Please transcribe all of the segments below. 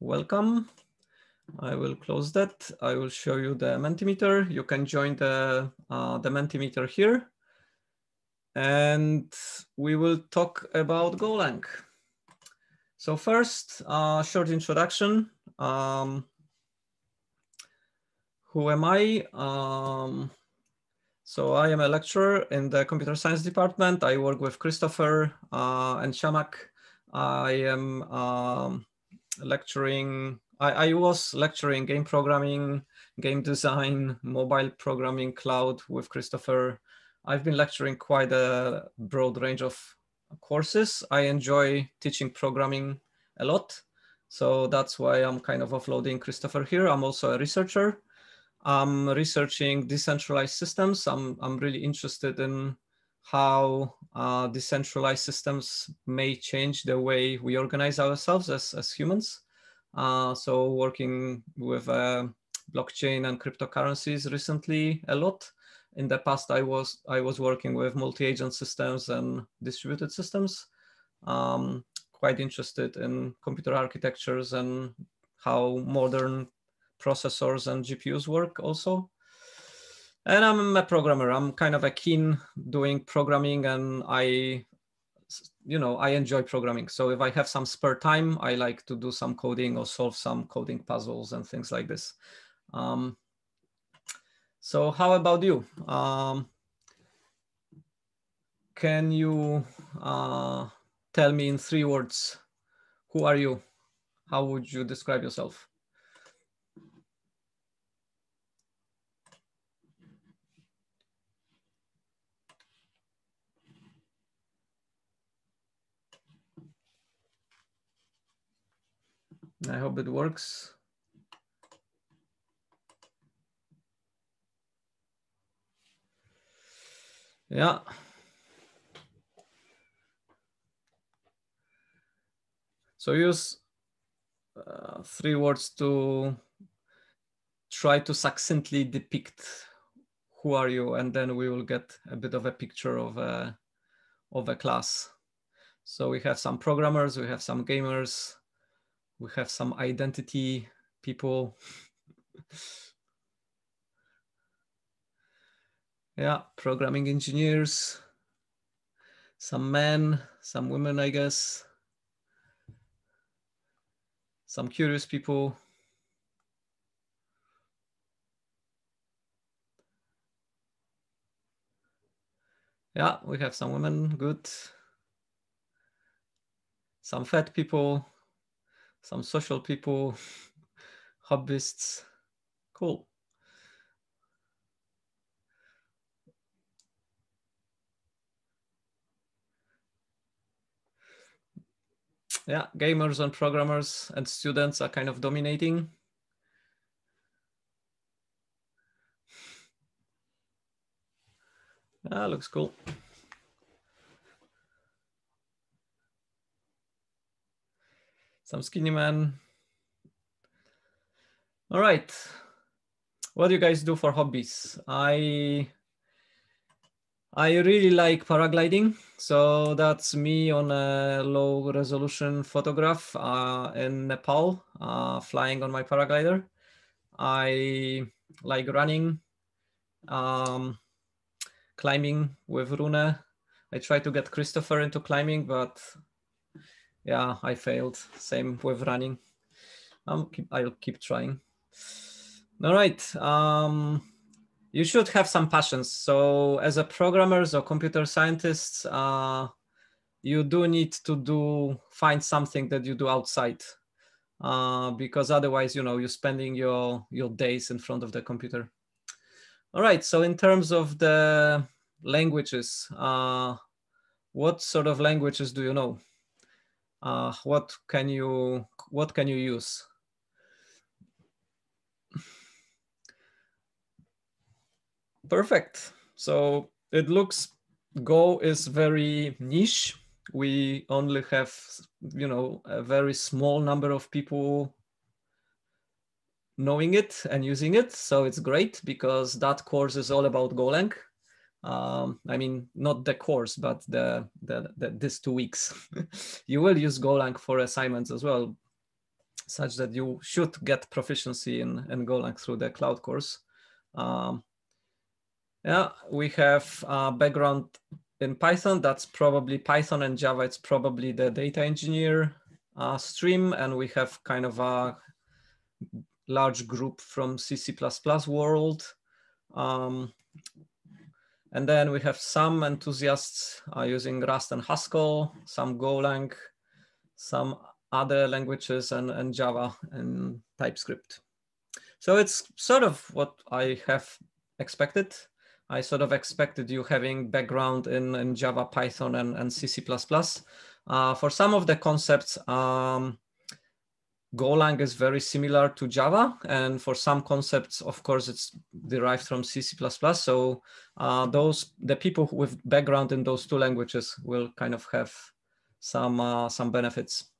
welcome. I will close that. I will show you the Mentimeter. You can join the, uh, the Mentimeter here. And we will talk about Golang. So first, uh, short introduction. Um, who am I? Um, so I am a lecturer in the computer science department. I work with Christopher uh, and Shamak. I am um, lecturing, I, I, was lecturing game programming, game design, mobile programming, cloud with Christopher. I've been lecturing quite a broad range of courses. I enjoy teaching programming a lot. So that's why I'm kind of offloading Christopher here. I'm also a researcher. I'm researching decentralized systems. I'm, I'm really interested in how uh, decentralized systems may change the way we organize ourselves as, as humans. Uh, so working with uh, blockchain and cryptocurrencies recently a lot. In the past, I was I was working with multi-agent systems and distributed systems. Um, quite interested in computer architectures and how modern processors and GPUs work also. And I'm a programmer. I'm kind of a keen doing programming and I, you know, I enjoy programming. So if I have some spare time, I like to do some coding or solve some coding puzzles and things like this. Um, so how about you? Um, can you uh, tell me in three words, who are you? How would you describe yourself? I hope it works. Yeah. So use uh, three words to try to succinctly depict who are you, and then we will get a bit of a picture of a, of a class. So we have some programmers, we have some gamers, we have some identity people. yeah, programming engineers, some men, some women, I guess, some curious people. Yeah, we have some women, good. Some fat people, some social people, hobbyists. Cool. Yeah, gamers and programmers and students are kind of dominating. Ah, looks cool. Some skinny man. All right. What do you guys do for hobbies? I I really like paragliding. So that's me on a low resolution photograph uh, in Nepal, uh, flying on my paraglider. I like running, um, climbing with Rune. I try to get Christopher into climbing, but yeah, I failed. Same with running. Um, I'll keep trying. All right. Um, you should have some passions. So as a programmers or computer scientists, uh, you do need to do find something that you do outside, uh, because otherwise, you know, you're spending your your days in front of the computer. All right. So in terms of the languages, uh, what sort of languages do you know? Uh, what can you what can you use? Perfect. So it looks Go is very niche. We only have, you know, a very small number of people knowing it and using it. So it's great because that course is all about Golang um, I mean, not the course, but the, the, the this two weeks. you will use Golang for assignments as well. such that you should get proficiency in, in Golang through the cloud course. Um, yeah, we have a background in Python. That's probably Python and Java. It's probably the data engineer uh, stream. And we have kind of a large group from C++ world. Um, and then we have some enthusiasts uh, using Rust and Haskell, some Golang, some other languages and, and Java and TypeScript. So it's sort of what I have expected. I sort of expected you having background in, in Java, Python, and, and C, C++. Uh, for some of the concepts, um, Golang is very similar to Java. And for some concepts, of course, it's derived from C, C++. So uh, those the people with background in those two languages will kind of have some, uh, some benefits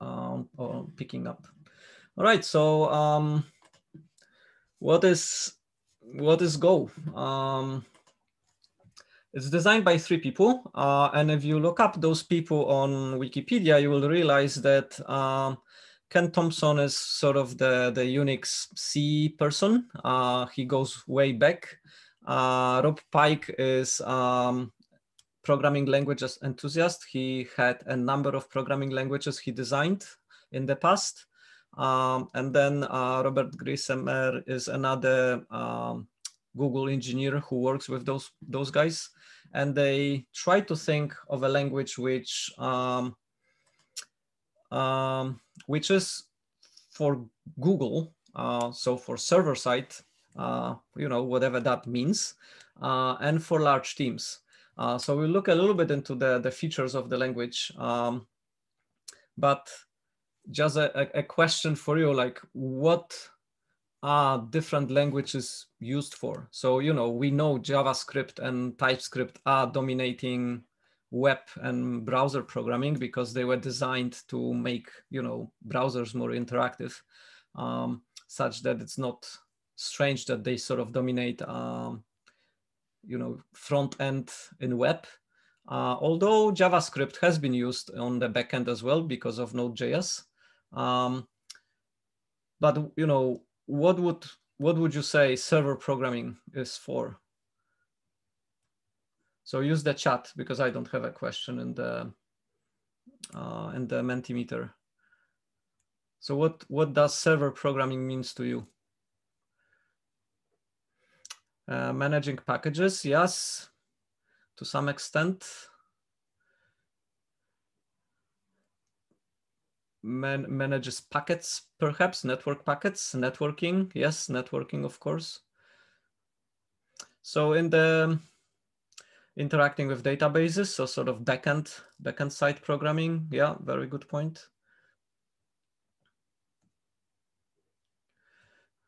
um, picking up. All right, so um, what is what is Go? Um, it's designed by three people, uh, and if you look up those people on Wikipedia, you will realize that um, Ken Thompson is sort of the, the Unix C person. Uh, he goes way back. Uh, Rob Pike is um, programming languages enthusiast. He had a number of programming languages he designed in the past. Um, and then uh, Robert Griesemer is another um, Google engineer who works with those, those guys. And they try to think of a language which um, um, which is for Google, uh, so for server side, uh, you know, whatever that means, uh, and for large teams. Uh, so we'll look a little bit into the, the features of the language. Um, but just a, a question for you, like what are different languages used for? So, you know, we know JavaScript and TypeScript are dominating web and browser programming because they were designed to make you know browsers more interactive um, such that it's not strange that they sort of dominate um, you know front end in web uh, although javascript has been used on the backend as well because of node.js um, but you know what would what would you say server programming is for so use the chat because I don't have a question in the uh, in the Mentimeter. So what what does server programming means to you? Uh, managing packages, yes, to some extent. Man manages packets, perhaps network packets, networking, yes, networking, of course. So in the interacting with databases, so sort of backend, backend side programming. Yeah, very good point.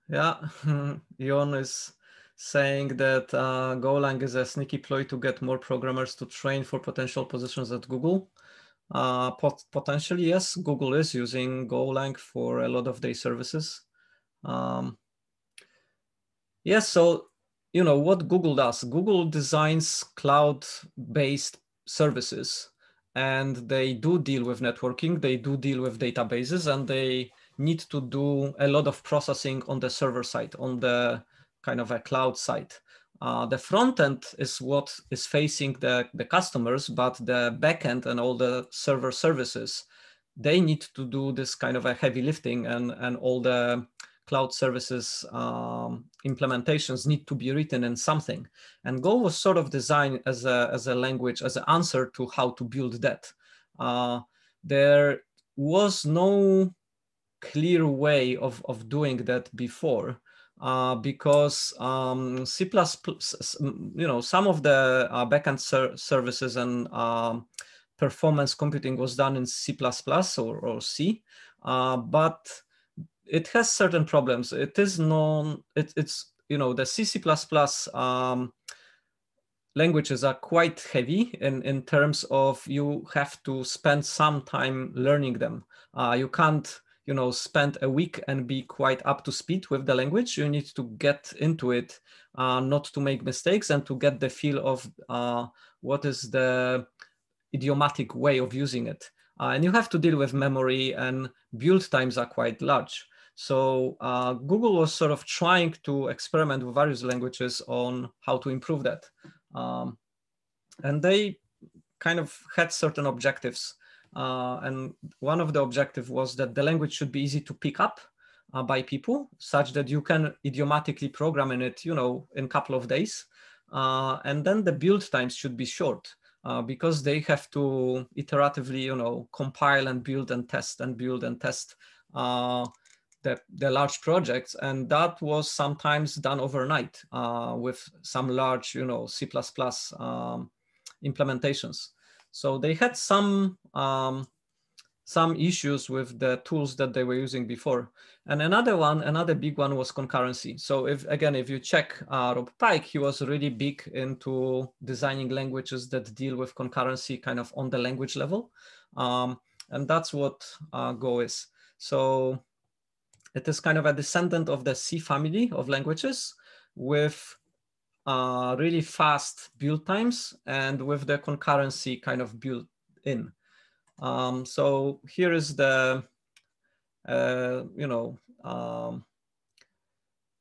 Yeah, Jon is saying that uh, Golang is a sneaky ploy to get more programmers to train for potential positions at Google. Uh, pot potentially, yes, Google is using Golang for a lot of their services. Um, yes, so you know what Google does. Google designs cloud-based services, and they do deal with networking. They do deal with databases, and they need to do a lot of processing on the server side, on the kind of a cloud side. Uh, the front end is what is facing the, the customers, but the backend and all the server services, they need to do this kind of a heavy lifting and, and all the cloud services um, implementations need to be written in something. And Go was sort of designed as a, as a language, as an answer to how to build that. Uh, there was no clear way of, of doing that before. Uh, because um, C++, you know, some of the uh, backend ser services and um, performance computing was done in C++ or, or C, uh, but it has certain problems. It is known, it, it's, you know, the C, C++ um, languages are quite heavy in, in terms of you have to spend some time learning them. Uh, you can't, you know, spend a week and be quite up to speed with the language. You need to get into it, uh, not to make mistakes and to get the feel of uh, what is the idiomatic way of using it. Uh, and you have to deal with memory and build times are quite large. So uh, Google was sort of trying to experiment with various languages on how to improve that. Um, and they kind of had certain objectives. Uh, and one of the objectives was that the language should be easy to pick up uh, by people such that you can idiomatically program in it, you know, in a couple of days. Uh, and then the build times should be short uh, because they have to iteratively, you know, compile and build and test and build and test uh, the, the large projects. And that was sometimes done overnight uh, with some large, you know, C++ um, implementations. So they had some um, some issues with the tools that they were using before. And another one, another big one was concurrency. So if again, if you check uh, Rob Pike, he was really big into designing languages that deal with concurrency kind of on the language level. Um, and that's what uh, Go is. So it is kind of a descendant of the C family of languages with uh, really fast build times and with the concurrency kind of built in. Um, so here is the, uh, you know, um,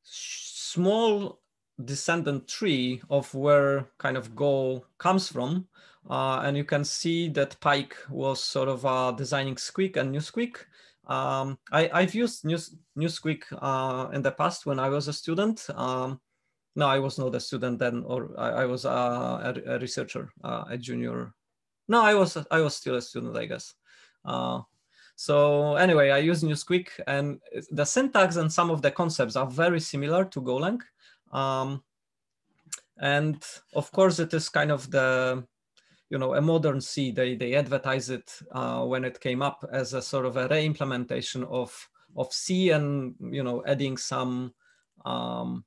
small descendant tree of where kind of Go comes from. Uh, and you can see that Pike was sort of uh, designing Squeak and NewSqueak. Um, I, have used News, NewSqueak uh, in the past when I was a student. Um, no, I was not a student then, or I, I was a, a, researcher, uh, a junior. No, I was I was still a student, I guess. Uh, so anyway, I use NewSqueak, and the syntax and some of the concepts are very similar to Golang. Um, and of course, it is kind of the you know a modern C. They they advertise it uh, when it came up as a sort of a re-implementation of of C, and you know adding some um,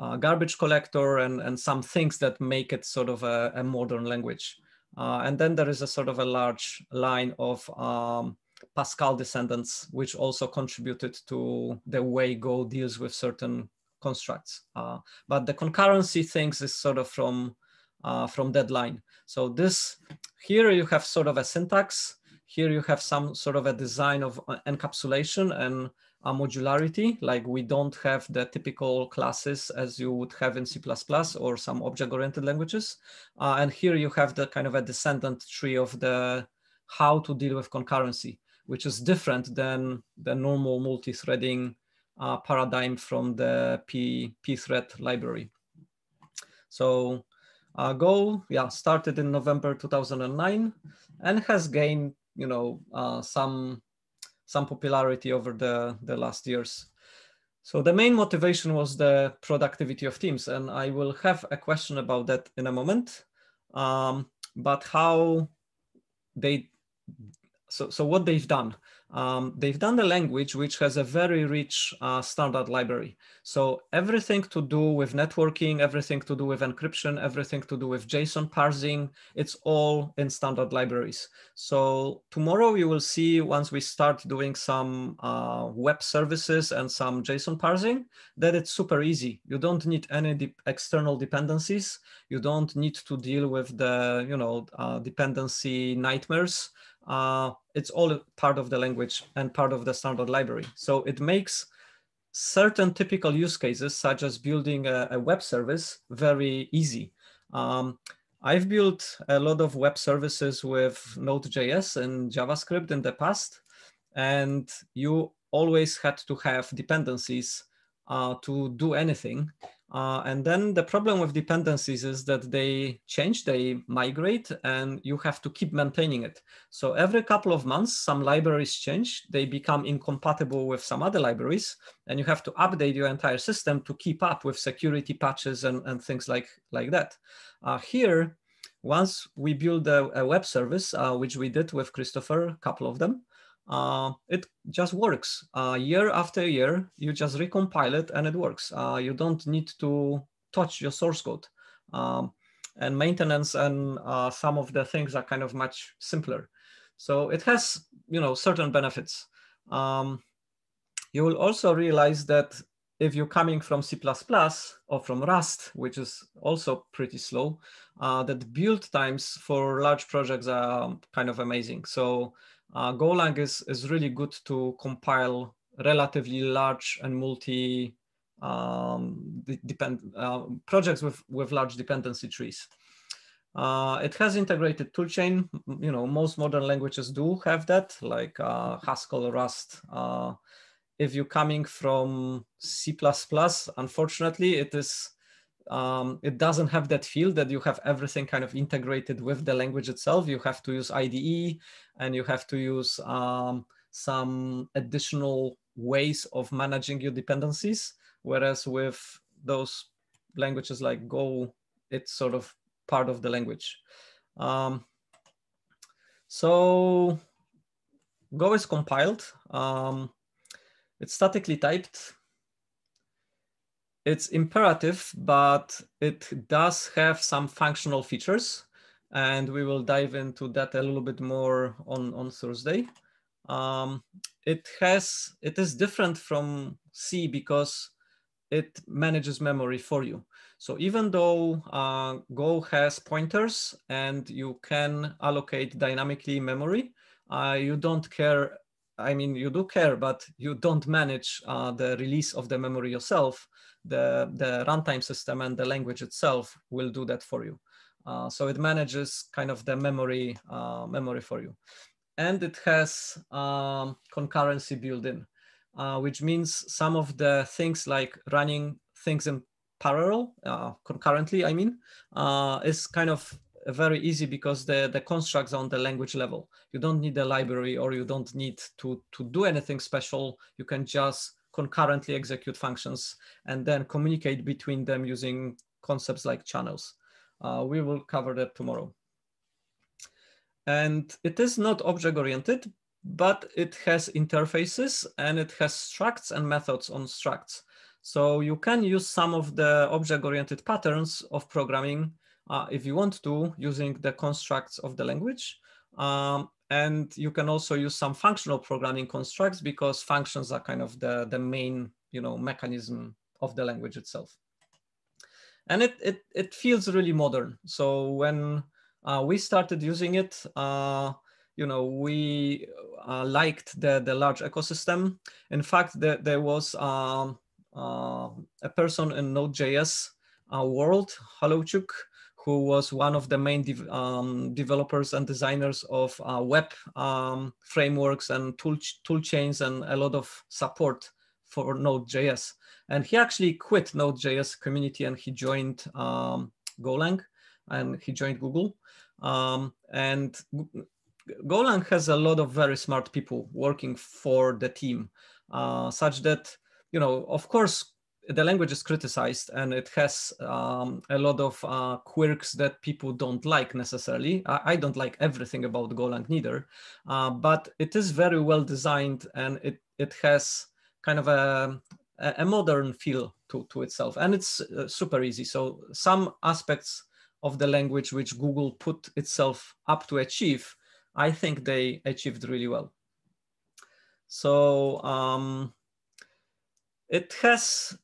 uh, garbage collector and, and some things that make it sort of a, a modern language. Uh, and then there is a sort of a large line of um, Pascal descendants, which also contributed to the way Go deals with certain constructs. Uh, but the concurrency things is sort of from, uh, from that line. So this, here you have sort of a syntax. Here you have some sort of a design of uh, encapsulation and a modularity, like we don't have the typical classes as you would have in C++ or some object-oriented languages. Uh, and here you have the kind of a descendant tree of the how to deal with concurrency, which is different than the normal multi-threading uh, paradigm from the P, pthread library. So uh, Go, yeah, started in November 2009 and has gained, you know, uh, some some popularity over the, the last years. So the main motivation was the productivity of teams, and I will have a question about that in a moment. Um, but how they, so, so what they've done. Um, they've done a language which has a very rich uh, standard library. So everything to do with networking, everything to do with encryption, everything to do with JSON parsing, it's all in standard libraries. So tomorrow you will see once we start doing some uh, web services and some JSON parsing, that it's super easy. You don't need any de external dependencies. You don't need to deal with the you know uh, dependency nightmares uh, it's all part of the language and part of the standard library. So it makes certain typical use cases, such as building a, a web service, very easy. Um, I've built a lot of web services with Node.js and JavaScript in the past, and you always had to have dependencies uh, to do anything. Uh, and then the problem with dependencies is that they change, they migrate, and you have to keep maintaining it. So every couple of months, some libraries change, they become incompatible with some other libraries, and you have to update your entire system to keep up with security patches and, and things like, like that. Uh, here, once we build a, a web service, uh, which we did with Christopher, a couple of them, uh, it just works. Uh, year after year, you just recompile it and it works. Uh, you don't need to touch your source code. Um, and maintenance and uh, some of the things are kind of much simpler. So it has, you know, certain benefits. Um, you will also realize that if you're coming from C++ or from Rust, which is also pretty slow, uh, that build times for large projects are kind of amazing. So uh, Golang is, is really good to compile relatively large and multi um, depend uh, projects with, with large dependency trees. Uh, it has integrated toolchain. You know, most modern languages do have that, like uh, Haskell, Rust, uh, if you're coming from C++, unfortunately, it is um, it doesn't have that feel that you have everything kind of integrated with the language itself. You have to use IDE and you have to use um, some additional ways of managing your dependencies. Whereas with those languages like Go, it's sort of part of the language. Um, so Go is compiled. Um, it's statically typed. It's imperative, but it does have some functional features. And we will dive into that a little bit more on, on Thursday. Um, it has, it is different from C because it manages memory for you. So even though uh, Go has pointers and you can allocate dynamically memory, uh, you don't care I mean, you do care, but you don't manage uh, the release of the memory yourself. The, the runtime system and the language itself will do that for you. Uh, so it manages kind of the memory, uh, memory for you. And it has um, concurrency built in, uh, which means some of the things like running things in parallel, uh, concurrently, I mean, uh, is kind of very easy because the, the constructs on the language level. You don't need a library or you don't need to, to do anything special. You can just concurrently execute functions and then communicate between them using concepts like channels. Uh, we will cover that tomorrow. And it is not object-oriented, but it has interfaces and it has structs and methods on structs. So you can use some of the object-oriented patterns of programming uh, if you want to using the constructs of the language. Um, and you can also use some functional programming constructs because functions are kind of the, the main you know, mechanism of the language itself. And it, it, it feels really modern. So when uh, we started using it, uh, you know, we uh, liked the, the large ecosystem. In fact, there, there was um, uh, a person in Node.js uh, world, Holowaychuk, who was one of the main de um, developers and designers of uh, web um, frameworks and tool, tool chains and a lot of support for Node.js. And he actually quit Node.js community and he joined um, Golang and he joined Google. Um, and Golang has a lot of very smart people working for the team, uh, such that, you know, of course, the language is criticized and it has um, a lot of uh, quirks that people don't like necessarily. I, I, don't like everything about Golang neither, uh, but it is very well designed and it, it has kind of a, a modern feel to, to itself and it's uh, super easy. So some aspects of the language which Google put itself up to achieve, I think they achieved really well. So um, it has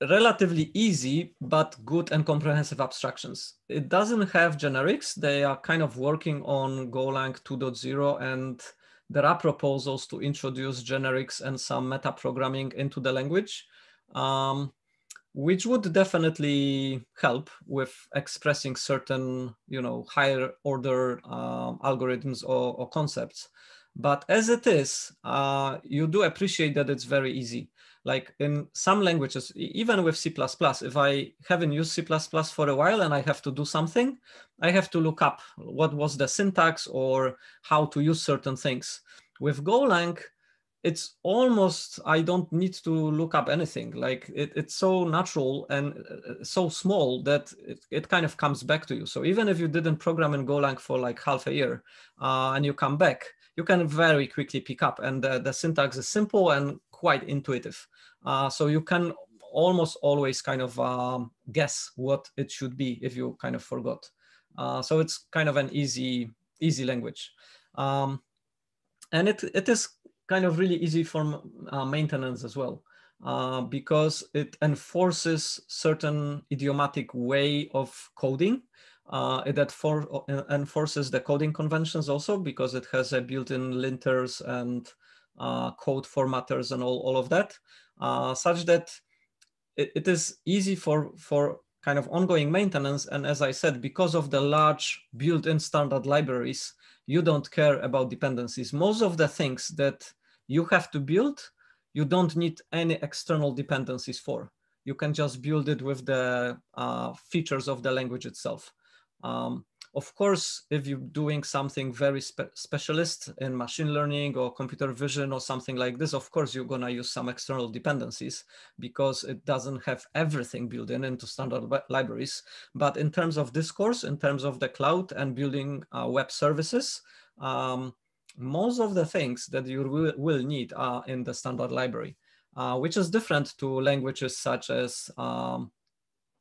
relatively easy but good and comprehensive abstractions. It doesn't have generics. They are kind of working on Golang 2.0 and there are proposals to introduce generics and some meta programming into the language, um, which would definitely help with expressing certain, you know, higher order um, algorithms or, or, concepts. But as it is, uh, you do appreciate that it's very easy like in some languages, even with C++, if I haven't used C++ for a while and I have to do something, I have to look up what was the syntax or how to use certain things. With Golang, it's almost, I don't need to look up anything. Like it, it's so natural and uh, so small that it, it kind of comes back to you. So even if you didn't program in Golang for like half a year uh, and you come back, you can very quickly pick up and the, the syntax is simple and quite intuitive. Uh, so you can almost always kind of um, guess what it should be if you kind of forgot. Uh, so it's kind of an easy, easy language. Um, and it, it is kind of really easy for uh, maintenance as well. uh, because it enforces certain idiomatic way of coding. Uh, it for, uh, enforces the coding conventions also because it has a built-in linters and code formatters and all, all of that, uh, such that it, it is easy for, for kind of ongoing maintenance. And as I said, because of the large built-in standard libraries, you don't care about dependencies. Most of the things that you have to build, you don't need any external dependencies for. You can just build it with the uh, features of the language itself. Um, of course, if you're doing something very spe specialist in machine learning or computer vision or something like this, of course, you're gonna use some external dependencies because it doesn't have everything built in into standard libraries. But in terms of this course, in terms of the cloud and building uh, web services, um, most of the things that you will, need are in the standard library, uh, which is different to languages such as um,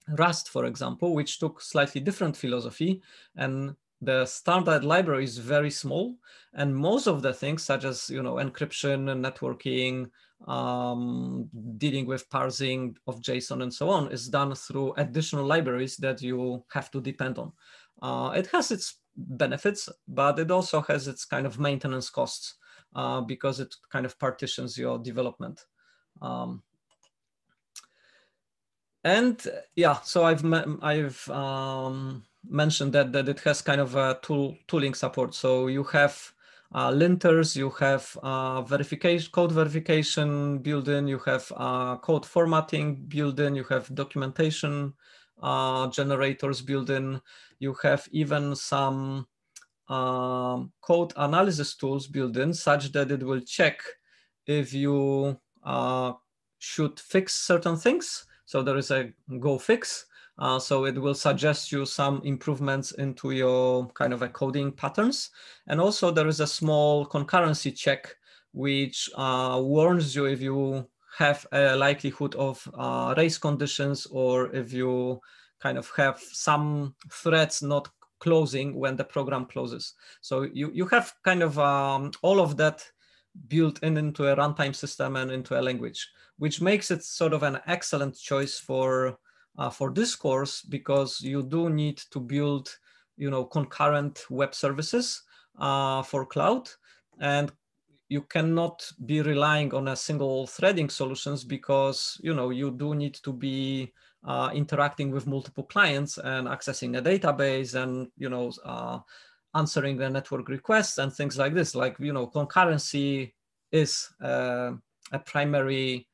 Rust, for example, which took slightly different philosophy and the standard library is very small and most of the things such as you know encryption and networking um, dealing with parsing of json and so on is done through additional libraries that you have to depend on. Uh, it has its benefits but it also has its kind of maintenance costs uh, because it kind of partitions your development. Um, and yeah, so I've I've um, mentioned that that it has kind of a tool tooling support. So you have uh, linters, you have uh, verification, code verification built in, you have uh, code formatting built in, you have documentation uh, generators built in, you have even some um, code analysis tools built in such that it will check if you uh, should fix certain things so there is a go fix. Uh, so it will suggest you some improvements into your kind of a coding patterns. And also there is a small concurrency check, which uh, warns you if you have a likelihood of uh, race conditions or if you kind of have some threads not closing when the program closes. So you, you have kind of um, all of that built in into a runtime system and into a language which makes it sort of an excellent choice for uh, for this course because you do need to build you know concurrent web services uh, for cloud. And you cannot be relying on a single threading solutions because you know you do need to be uh, interacting with multiple clients and accessing a database and you know uh, answering the network requests and things like this. Like you know concurrency is uh, a primary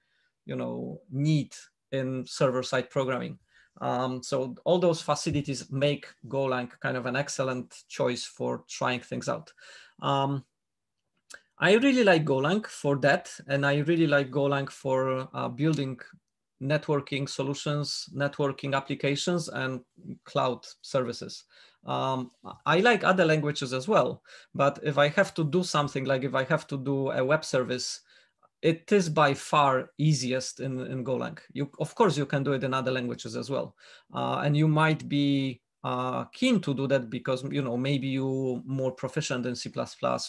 you know need in server-side programming. Um, so all those facilities make Golang kind of an excellent choice for trying things out. Um, I really like Golang for that, and I really like Golang for uh, building networking solutions, networking applications, and cloud services. Um, I like other languages as well, but if I have to do something like if I have to do a web service it is by far easiest in, in Golang. You, of course, you can do it in other languages as well. Uh, and you might be uh, keen to do that because, you know, maybe you more proficient in C++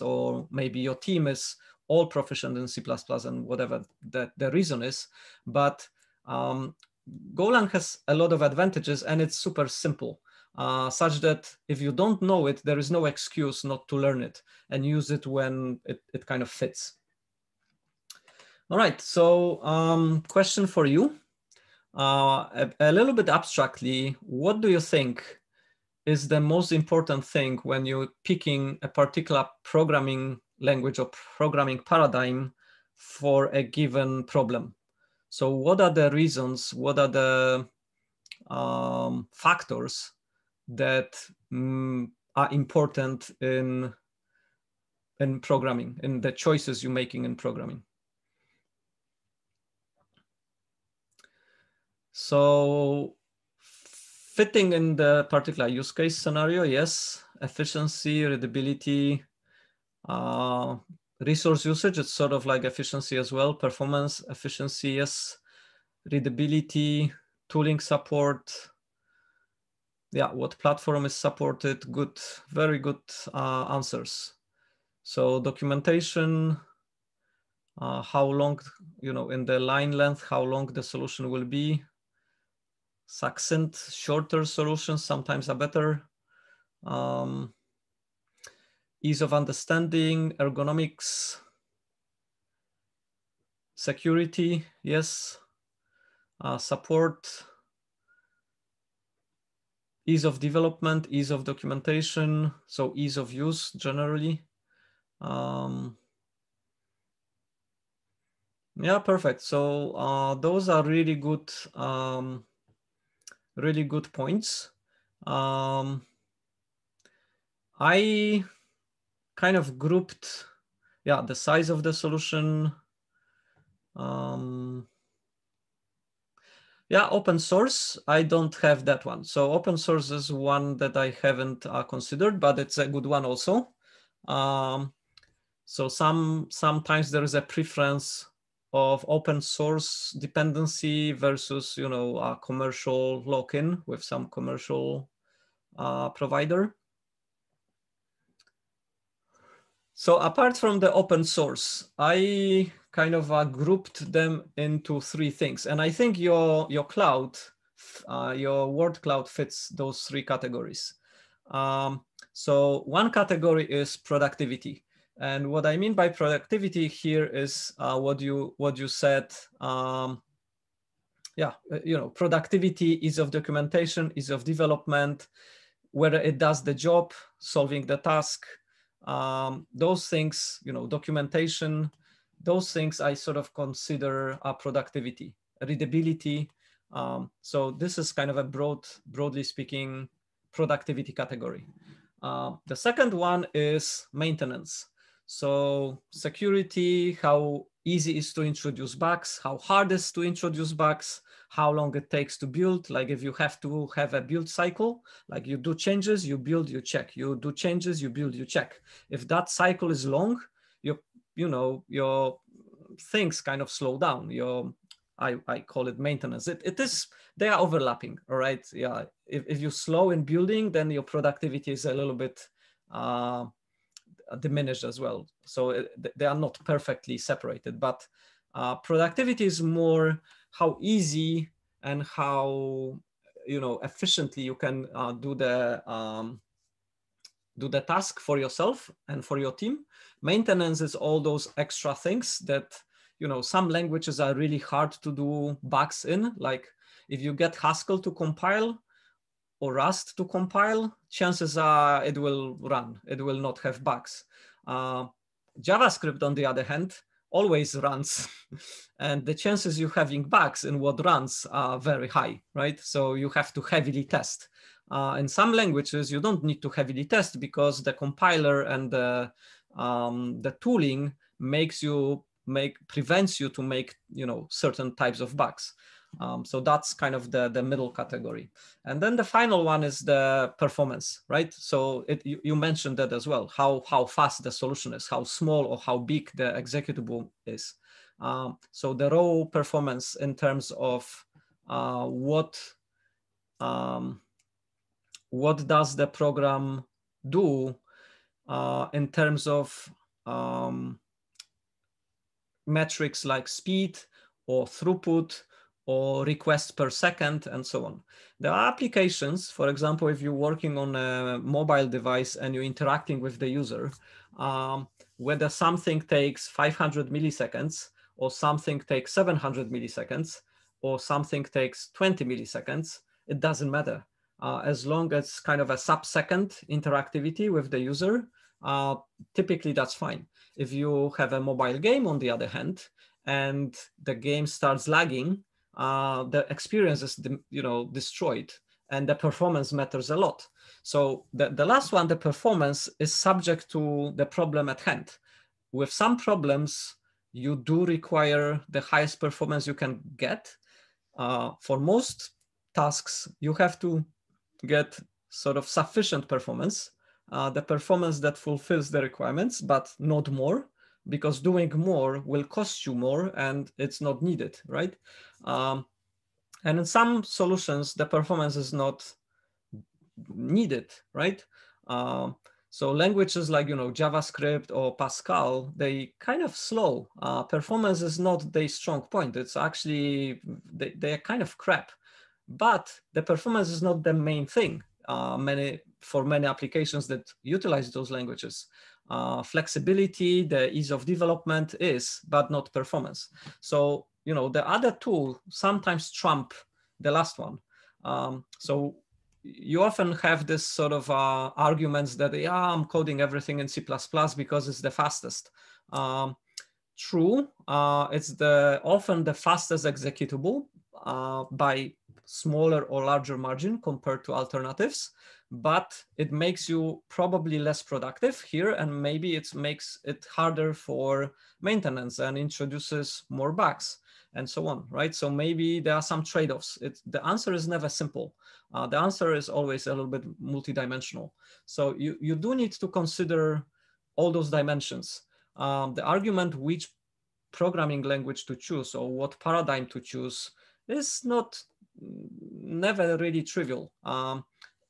or maybe your team is all proficient in C++ and whatever that the reason is. But um, Golang has a lot of advantages and it's super simple. Uh, such that if you don't know it, there is no excuse not to learn it and use it when it, it kind of fits. All right, so um, question for you. Uh, a, a, little bit abstractly, what do you think is the most important thing when you're picking a particular programming language or programming paradigm for a given problem? So what are the reasons, what are the um, factors that mm, are important in, in programming, in the choices you're making in programming? So fitting in the particular use case scenario, yes, efficiency, readability, uh, resource usage, it's sort of like efficiency as well, performance, efficiency, yes, readability, tooling support, yeah, what platform is supported, good, very good uh, answers. So documentation, uh, how long, you know, in the line length, how long the solution will be. Succinct, shorter solutions sometimes are better. Um, ease of understanding, ergonomics, security, yes, uh, support, ease of development, ease of documentation, so ease of use generally. Um, yeah, perfect. So uh, those are really good, um, really good points. Um, I kind of grouped, yeah, the size of the solution. Um, yeah, open source, I don't have that one. So open source is one that I haven't uh, considered, but it's a good one also. Um, so some sometimes there is a preference of open source dependency versus you know a commercial lock-in with some commercial uh, provider. So apart from the open source, I kind of uh, grouped them into three things, and I think your your cloud, uh, your word cloud fits those three categories. Um, so one category is productivity. And what I mean by productivity here is uh, what you what you said. Um, yeah, uh, you know, productivity, is of documentation, is of development, whether it does the job, solving the task, um, those things, you know, documentation, those things I sort of consider a productivity, readability. Um, so this is kind of a broad, broadly speaking, productivity category. Uh, the second one is maintenance. So security, how easy is to introduce bugs, how hard is to introduce bugs, how long it takes to build. Like if you have to have a build cycle, like you do changes, you build, you check. You do changes, you build, you check. If that cycle is long, you you know your things kind of slow down. Your I, I call it maintenance. It, it is, they are overlapping, all right? Yeah, if, if you slow in building, then your productivity is a little bit uh, diminished as well. So it, uh, they are not perfectly separated, but uh, productivity is more how easy and how you know efficiently you can uh, do the um, do the task for yourself and for your team. Maintenance is all those extra things that you know some languages are really hard to do bugs in. Like if you get Haskell to compile, or Rust to compile, chances are it will run. It will not have bugs. Uh, JavaScript, on the other hand, always runs. and the chances you having bugs in what runs are very high, right? So you have to heavily test. Uh, in some languages, you don't need to heavily test because the compiler and the, um, the tooling makes you make prevents you to make you know certain types of bugs. Um, so that's kind of the, the middle category. And then the final one is the performance, right? So it, you, you, mentioned that as well, how, how fast the solution is, how small or how big the executable is. Um, so the raw performance in terms of uh, what, um, what does the program do uh, in terms of um, metrics like speed or throughput or requests per second and so on. There are applications, for example, if you're working on a mobile device and you're interacting with the user, um, whether something takes 500 milliseconds or something takes 700 milliseconds or something takes 20 milliseconds, it doesn't matter. Uh, as long as kind of a sub-second interactivity with the user, uh, typically that's fine. If you have a mobile game, on the other hand, and the game starts lagging, uh, the experience is you know destroyed and the performance matters a lot. So the, the last one the performance is subject to the problem at hand. With some problems you do require the highest performance you can get. Uh, for most tasks you have to get sort of sufficient performance uh, the performance that fulfills the requirements but not more because doing more will cost you more and it's not needed, right? Um, and in some solutions, the performance is not needed, right? Um, So languages like you know JavaScript or Pascal, they kind of slow. Uh, performance is not their strong point. It's actually they, they are kind of crap, but the performance is not the main thing. Uh, many for many applications that utilize those languages, uh, flexibility, the ease of development is, but not performance. So you know the other tool sometimes trump the last one. Um, so you often have this sort of uh, arguments that yeah i'm coding everything in c++ because it's the fastest um, true uh, it's the often the fastest executable uh, by smaller or larger margin compared to alternatives but it makes you probably less productive here and maybe it makes it harder for maintenance and introduces more bugs and so on, right? So maybe there are some trade-offs. the answer is never simple. Uh, the answer is always a little bit multidimensional. So you, you do need to consider all those dimensions. Um, the argument which programming language to choose or what paradigm to choose is not never really trivial. Um,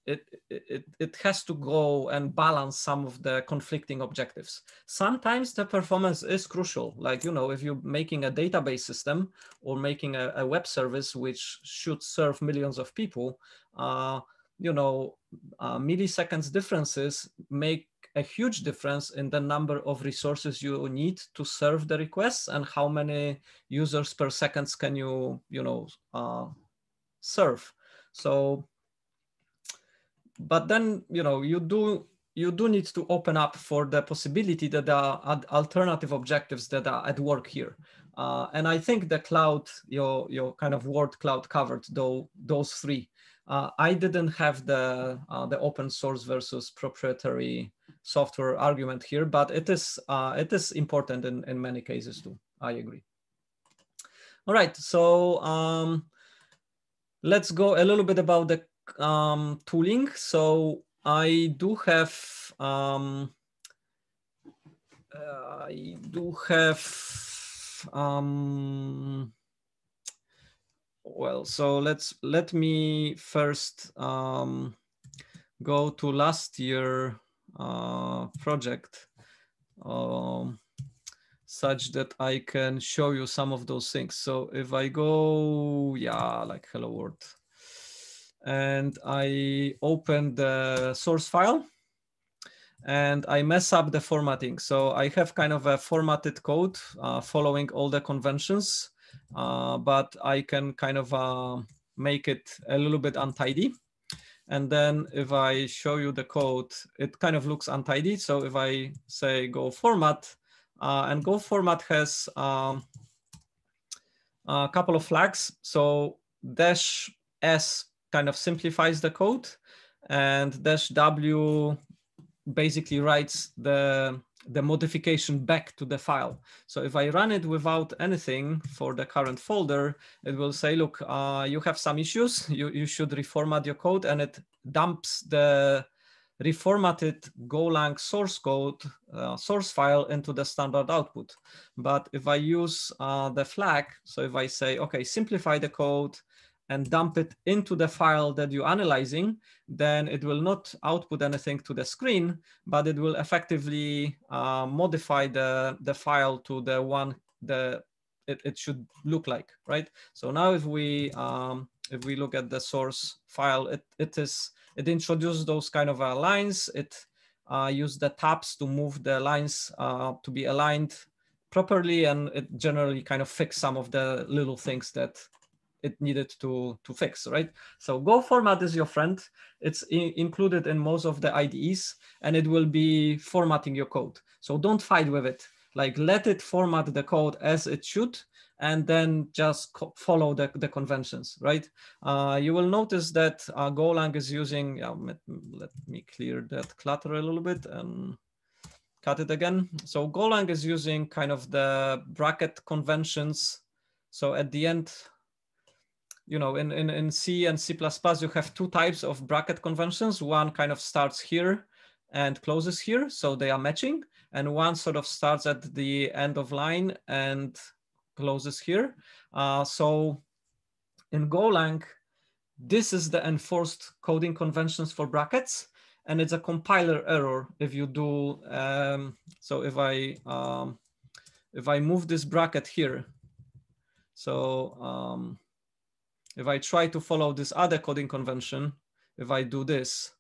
it, it, it has to go and balance some of the conflicting objectives. Sometimes the performance is crucial. Like, you know, if you're making a database system or making a, a web service which should serve millions of people, uh, you know, uh, milliseconds differences make a huge difference in the number of resources you need to serve the requests and how many users per seconds can you, you know, uh, serve. So but then you know you do you do need to open up for the possibility that there are alternative objectives that are at work here. Uh, and I think the cloud, your, your kind of word cloud covered though, those three. Uh, I didn't have the, uh, the open source versus proprietary software argument here, but it is, uh, it is important in, in many cases too. I agree. All right, so um, let's go a little bit about the um, tooling. So I do have um, uh, I do have um, well. So let's let me first um, go to last year uh, project. Um, such that I can show you some of those things. So if I go, yeah, like hello world and I open the source file and I mess up the formatting. So I have kind of a formatted code uh, following all the conventions, uh, but I can kind of uh, make it a little bit untidy. And then if I show you the code, it kind of looks untidy. So if I say go format, uh, and go format has um, a couple of flags. So dash S kind of simplifies the code and dash W basically writes the, the modification back to the file. So if I run it without anything for the current folder, it will say, look, uh, you have some issues. You, you should reformat your code and it dumps the reformatted Golang source code, uh, source file into the standard output. But if I use uh, the flag, so if I say, okay, simplify the code, and dump it into the file that you're analyzing, then it will not output anything to the screen, but it will effectively uh, modify the, the file to the one the it, it should look like, right? So now if we um, if we look at the source file, it, it is it introduces those kind of uh, lines. It uh, use the tabs to move the lines uh, to be aligned properly, and it generally kind of fix some of the little things that it needed to, to fix, right? So Go format is your friend. It's included in most of the IDEs and it will be formatting your code. So don't fight with it. Like let it format the code as it should and then just follow the, the conventions, right? Uh, you will notice that uh, Golang is using, let, let me clear that clutter a little bit and cut it again. So Golang is using kind of the bracket conventions. So at the end, you know, in, in, in C and C++, you have two types of bracket conventions. One kind of starts here and closes here, so they are matching. And one sort of starts at the end of line and closes here. Uh, so in Golang, this is the enforced coding conventions for brackets. and it's a compiler error if you do, um, so if I, um, if I move this bracket here, so um, if I try to follow this other coding convention, if I do this,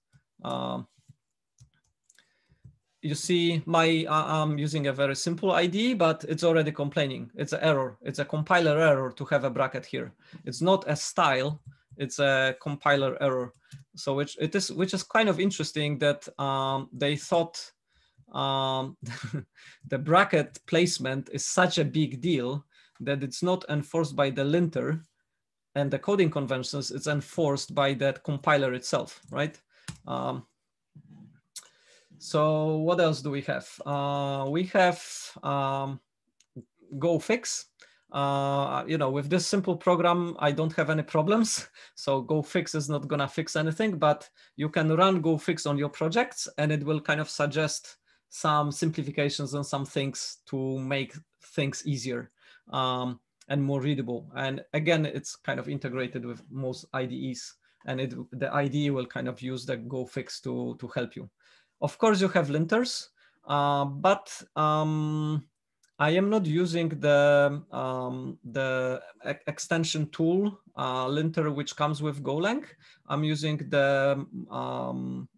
um, you see my, uh, I'm using a very simple ID, but it's already complaining. It's an error. It's a compiler error to have a bracket here. It's not a style, it's a compiler error. So which it is, which is kind of interesting that um, they thought um, the bracket placement is such a big deal that it's not enforced by the linter and the coding conventions, it's enforced by that compiler itself, right? Um, so what else do we have? Uh, we have um, Go fix. Uh, you know, with this simple program, I don't have any problems. So Go fix is not gonna fix anything, but you can run Go fix on your projects and it will kind of suggest some simplifications and some things to make things easier um, and more readable. And again, it's kind of integrated with most IDEs and it, the IDE will kind of use the Go fix to, to help you. Of course, you have linters, uh, but um, I am not using the, um, the extension tool uh, linter which comes with Golang. I'm using the um,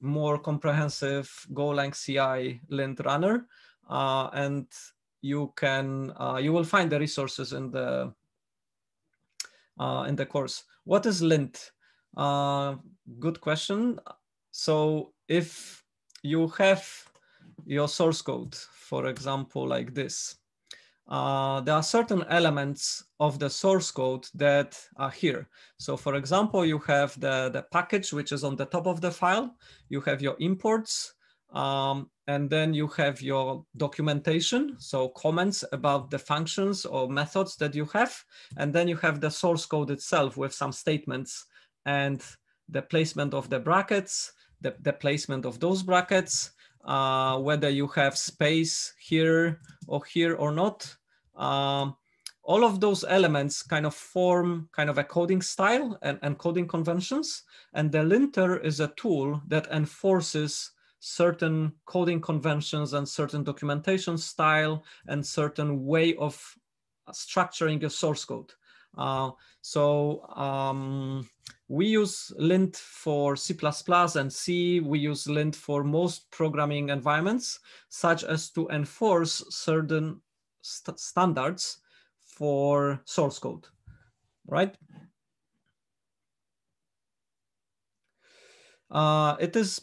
more comprehensive Golang CI lint runner. Uh, and you can, uh, you will find the resources in the, uh, in the course. What is lint? Uh, good question. So if you have your source code, for example, like this. Uh, there are certain elements of the source code that are here. So for example, you have the, the package, which is on the top of the file. You have your imports, um, and then you have your documentation, so comments about the functions or methods that you have. And then you have the source code itself with some statements and the placement of the brackets, the, the placement of those brackets, uh, whether you have space here or here or not. Um, all of those elements kind of form kind of a coding style and, and coding conventions. And the linter is a tool that enforces certain coding conventions and certain documentation style and certain way of structuring your source code. Uh, so um, we use lint for C++ and C. We use lint for most programming environments, such as to enforce certain st standards for source code, right? Uh, it is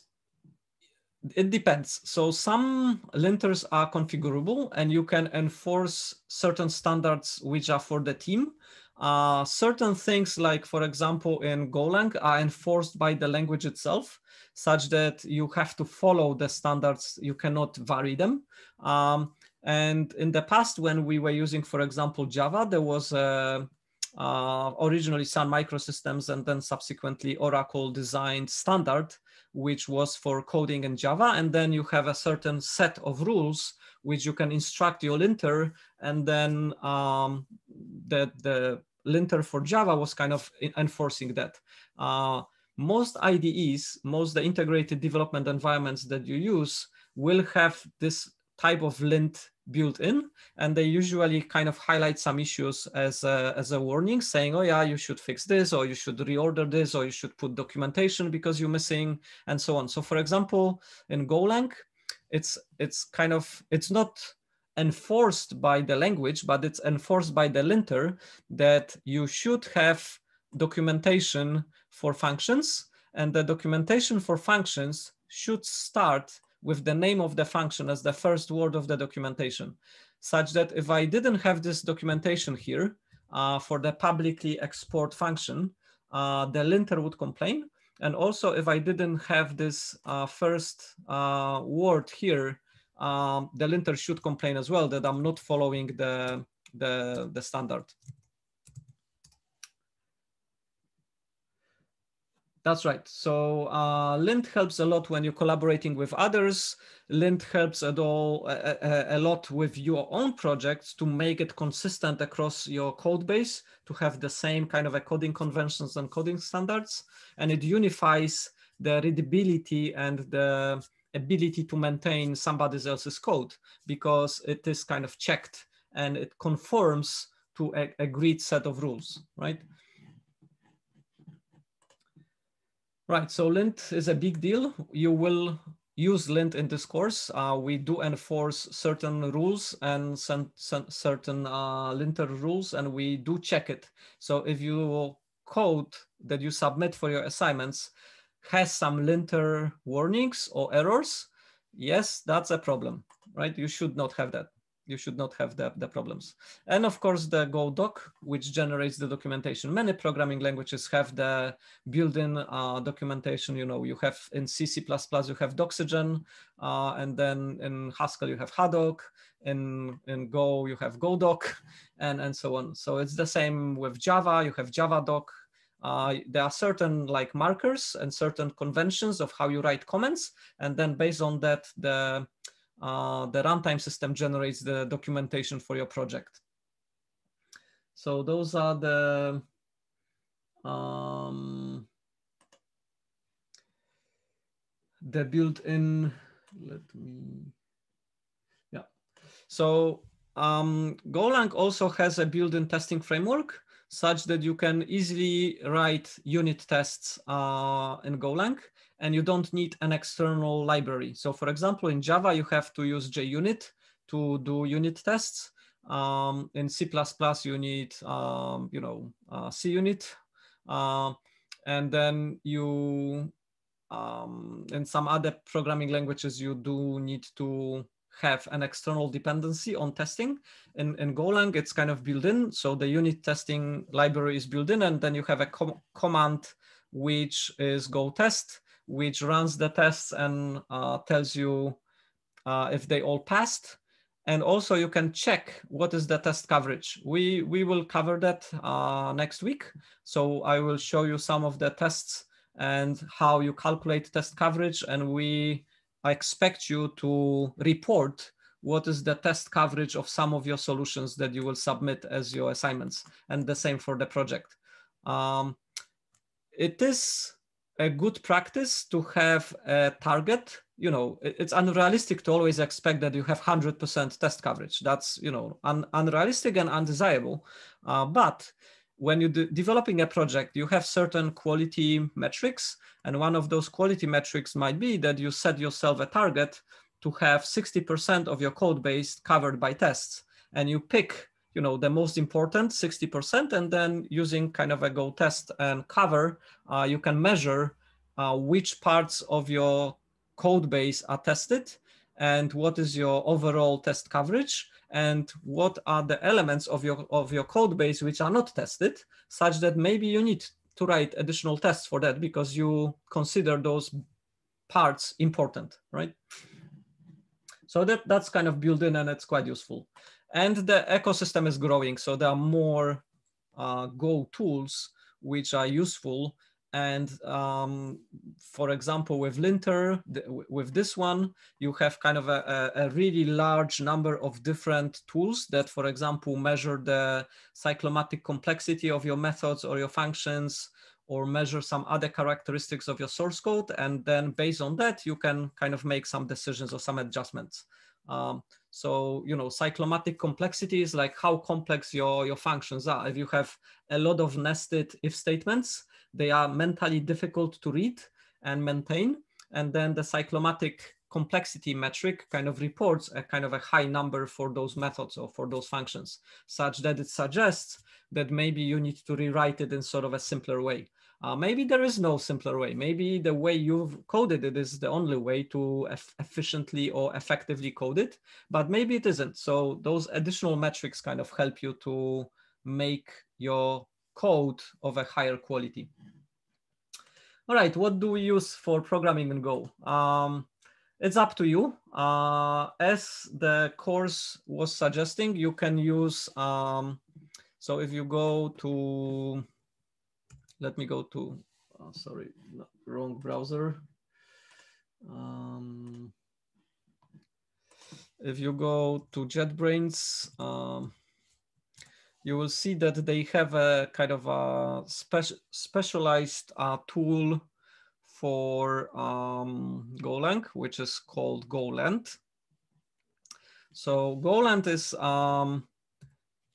it depends. So some linters are configurable and you can enforce certain standards which are for the team. Uh, certain things like, for example, in Golang are enforced by the language itself, such that you have to follow the standards, you cannot vary them. Um, and in the past, when we were using, for example, Java, there was a, uh, originally Sun Microsystems and then subsequently Oracle designed standard, which was for coding in Java. And then you have a certain set of rules which you can instruct your linter and then um, the, the linter for Java was kind of enforcing that. Uh, most IDEs, most the integrated development environments that you use will have this type of lint built in and they usually kind of highlight some issues as a, as a warning saying oh yeah you should fix this or you should reorder this or you should put documentation because you're missing and so on. So for example in golang it's it's kind of it's not enforced by the language, but it's enforced by the linter that you should have documentation for functions and the documentation for functions should start with the name of the function as the first word of the documentation, such that if I didn't have this documentation here uh, for the publicly export function, uh, the linter would complain. And also if I didn't have this uh, first uh, word here um, the linter should complain as well that I'm not following the, the, the standard. That's right. So uh, lint helps a lot when you're collaborating with others. Lint helps at all a, a, a, lot with your own projects to make it consistent across your code base, to have the same kind of coding conventions and coding standards. And it unifies the readability and the ability to maintain somebody else's code because it is kind of checked and it conforms to a agreed set of rules, right? Right, so lint is a big deal. You will use lint in this course. Uh, we do enforce certain rules and certain uh, linter rules, and we do check it. So if your code that you submit for your assignments has some linter warnings or errors, yes, that's a problem, right? You should not have that you should not have the, the problems. And of course, the Go doc, which generates the documentation. Many programming languages have the built-in uh, documentation. You know, you have in C, C++, you have Doxygen, uh, and then in Haskell, you have Haddock. In, in Go, you have GoDoc, and, and so on. So it's the same with Java. You have JavaDoc. Uh, there are certain like markers and certain conventions of how you write comments. And then based on that, the the runtime system generates the documentation for your project. So those are the um, the built-in. Let me. Yeah. So um, Golang also has a built-in testing framework such that you can easily write unit tests uh, in Golang and you don't need an external library. So for example, in Java, you have to use JUnit to do unit tests. Um, in C++, you need, um, you know, uh, CUnit. Uh, and then you, um, in some other programming languages, you do need to have an external dependency on testing. In, in Golang, it's kind of built in. So the unit testing library is built in, and then you have a com command which is go test which runs the tests and uh, tells you uh, if they all passed. And also you can check what is the test coverage. We, we will cover that uh, next week. So I will show you some of the tests and how you calculate test coverage. And we expect you to report what is the test coverage of some of your solutions that you will submit as your assignments and the same for the project. Um, it is a good practice to have a target. You know it's unrealistic to always expect that you have 100% test coverage. That's you know un unrealistic and undesirable. Uh, but when you're de developing a project you have certain quality metrics and one of those quality metrics might be that you set yourself a target to have 60% of your code base covered by tests. And you pick you know, the most important 60%, and then using kind of a go test and cover, uh, you can measure uh, which parts of your code base are tested and what is your overall test coverage and what are the elements of your of your code base which are not tested such that maybe you need to write additional tests for that because you consider those parts important right so that that's kind of built in and it's quite useful and the ecosystem is growing. So there are more uh, Go tools which are useful. And um, for example, with Linter, the, with this one, you have kind of a, a, really large number of different tools that, for example, measure the cyclomatic complexity of your methods or your functions, or measure some other characteristics of your source code. And then based on that, you can kind of make some decisions or some adjustments. Um, so, you know, cyclomatic complexity is like how complex your, your functions are. If you have a lot of nested if statements, they are mentally difficult to read and maintain. And then the cyclomatic complexity metric kind of reports a kind of a high number for those methods or for those functions, such that it suggests that maybe you need to rewrite it in sort of a simpler way. Uh, maybe there is no simpler way. Maybe the way you've coded it is the only way to efficiently or effectively code it, but maybe it isn't. So those additional metrics kind of help you to make your code of a higher quality. All right, what do we use for programming in Go? Um, it's up to you. Uh, as the course was suggesting, you can use, um, so if you go to let me go to, oh, sorry, no, wrong browser. Um, if you go to JetBrains, um, you will see that they have a kind of a speci specialized uh, tool for um, Golang, which is called GoLand. So GoLand is um,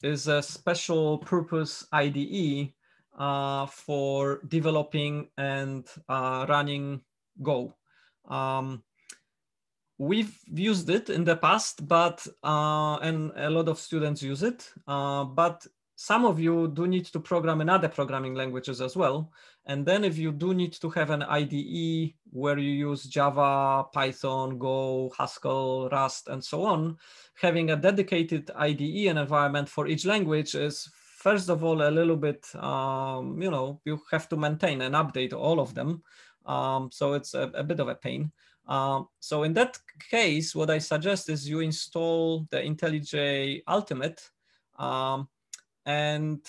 is a special purpose IDE uh, for developing and uh, running Go. Um, we've used it in the past, but uh, and a lot of students use it, uh, but some of you do need to program in other programming languages as well. And then if you do need to have an IDE where you use Java, Python, Go, Haskell, Rust, and so on, having a dedicated IDE and environment for each language is first of all a little bit, um, you know, you have to maintain and update all of them. Um, so it's a, a, bit of a pain. Um, so in that case, what I suggest is you install the IntelliJ Ultimate um, and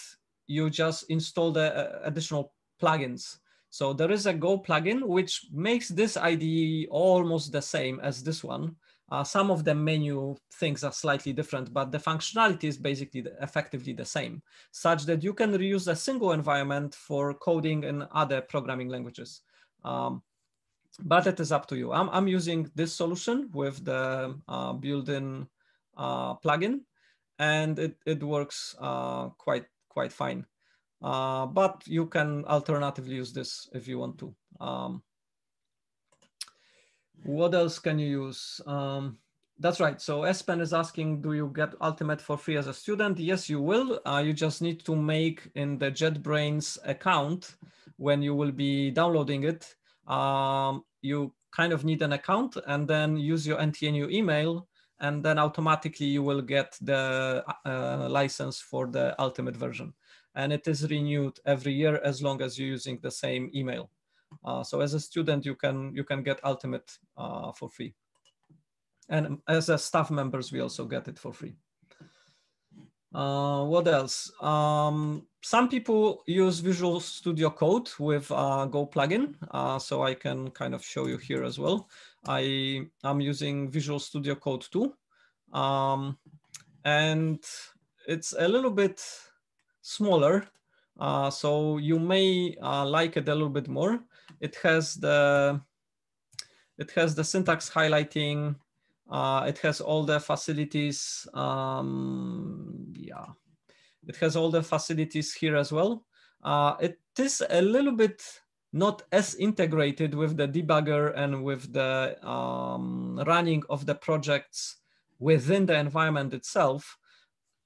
you just install the uh, additional plugins. So there is a Go plugin, which makes this IDE almost the same as this one. Uh, some of the menu things are slightly different, but the functionality is basically the, effectively the same, such that you can reuse a single environment for coding in other programming languages. Um, but it is up to you. I'm, I'm using this solution with the uh, built-in uh, plugin and it, it works uh, quite quite fine. Uh, but you can alternatively use this if you want to. Um, what else can you use? Um, that's right. So Espen is asking, do you get Ultimate for free as a student? Yes, you will. Uh, you just need to make in the JetBrains account when you will be downloading it. Um, you kind of need an account and then use your NTNU email and then automatically you will get the uh, license for the ultimate version. And it is renewed every year as long as you're using the same email. Uh, so as a student, you can you can get ultimate uh, for free. And as a staff members, we also get it for free. Uh, what else? Um, some people use Visual Studio Code with uh, Go plugin, uh, so I can kind of show you here as well. I am using Visual Studio Code 2, um, and it's a little bit smaller, uh, so you may like it a little bit more. It has the it has the syntax highlighting uh, it has all the facilities. Um, yeah, it has all the facilities here as well. Uh, it is a little bit not as integrated with the debugger and with the um, running of the projects within the environment itself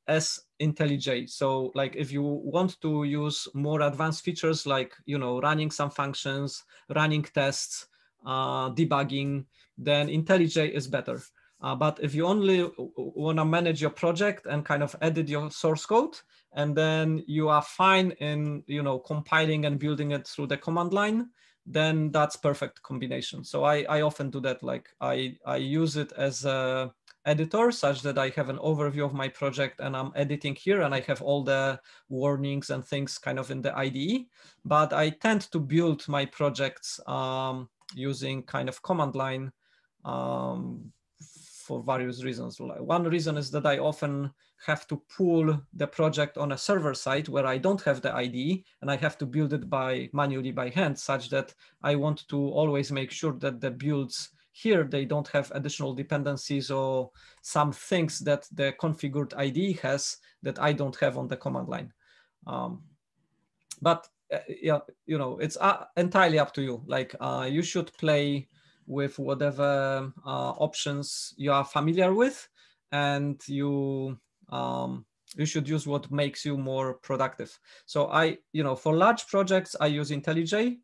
as IntelliJ. So like if you want to use more advanced features like, you know, running some functions, running tests, uh, debugging, then IntelliJ is better. Uh, but if you only want to manage your project and kind of edit your source code, and then you are fine in you know compiling and building it through the command line, then that's perfect combination. So I, I often do that. Like I, I use it as a editor such that I have an overview of my project and I'm editing here and I have all the warnings and things kind of in the IDE. But I tend to build my projects um, using kind of command line um, for various reasons. One reason is that I often have to pull the project on a server side where I don't have the IDE and I have to build it by manually by hand such that I want to always make sure that the builds here, they don't have additional dependencies or some things that the configured IDE has that I don't have on the command line. Um, but uh, yeah, you know, it's uh, entirely up to you. Like uh, you should play with whatever uh, options you are familiar with, and you um, you should use what makes you more productive. So I, you know, for large projects, I use IntelliJ.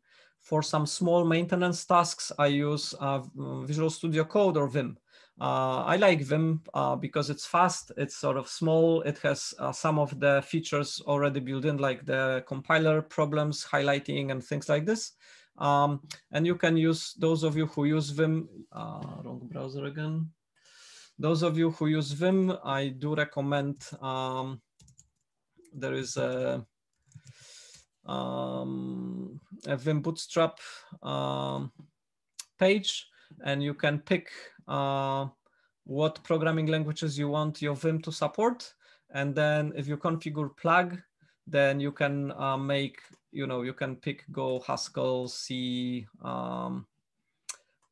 For some small maintenance tasks, I use uh, Visual Studio Code or Vim. Uh, I like Vim uh, because it's fast, it's sort of small, it has uh, some of the features already built in, like the compiler problems, highlighting, and things like this. Um, and you can use those of you who use Vim, uh, wrong browser again. Those of you who use Vim, I do recommend um, there is a, um, a Vim Bootstrap um, page, and you can pick uh, what programming languages you want your Vim to support. And then if you configure plug, then you can uh, make, you know, you can pick Go, Haskell, C, um,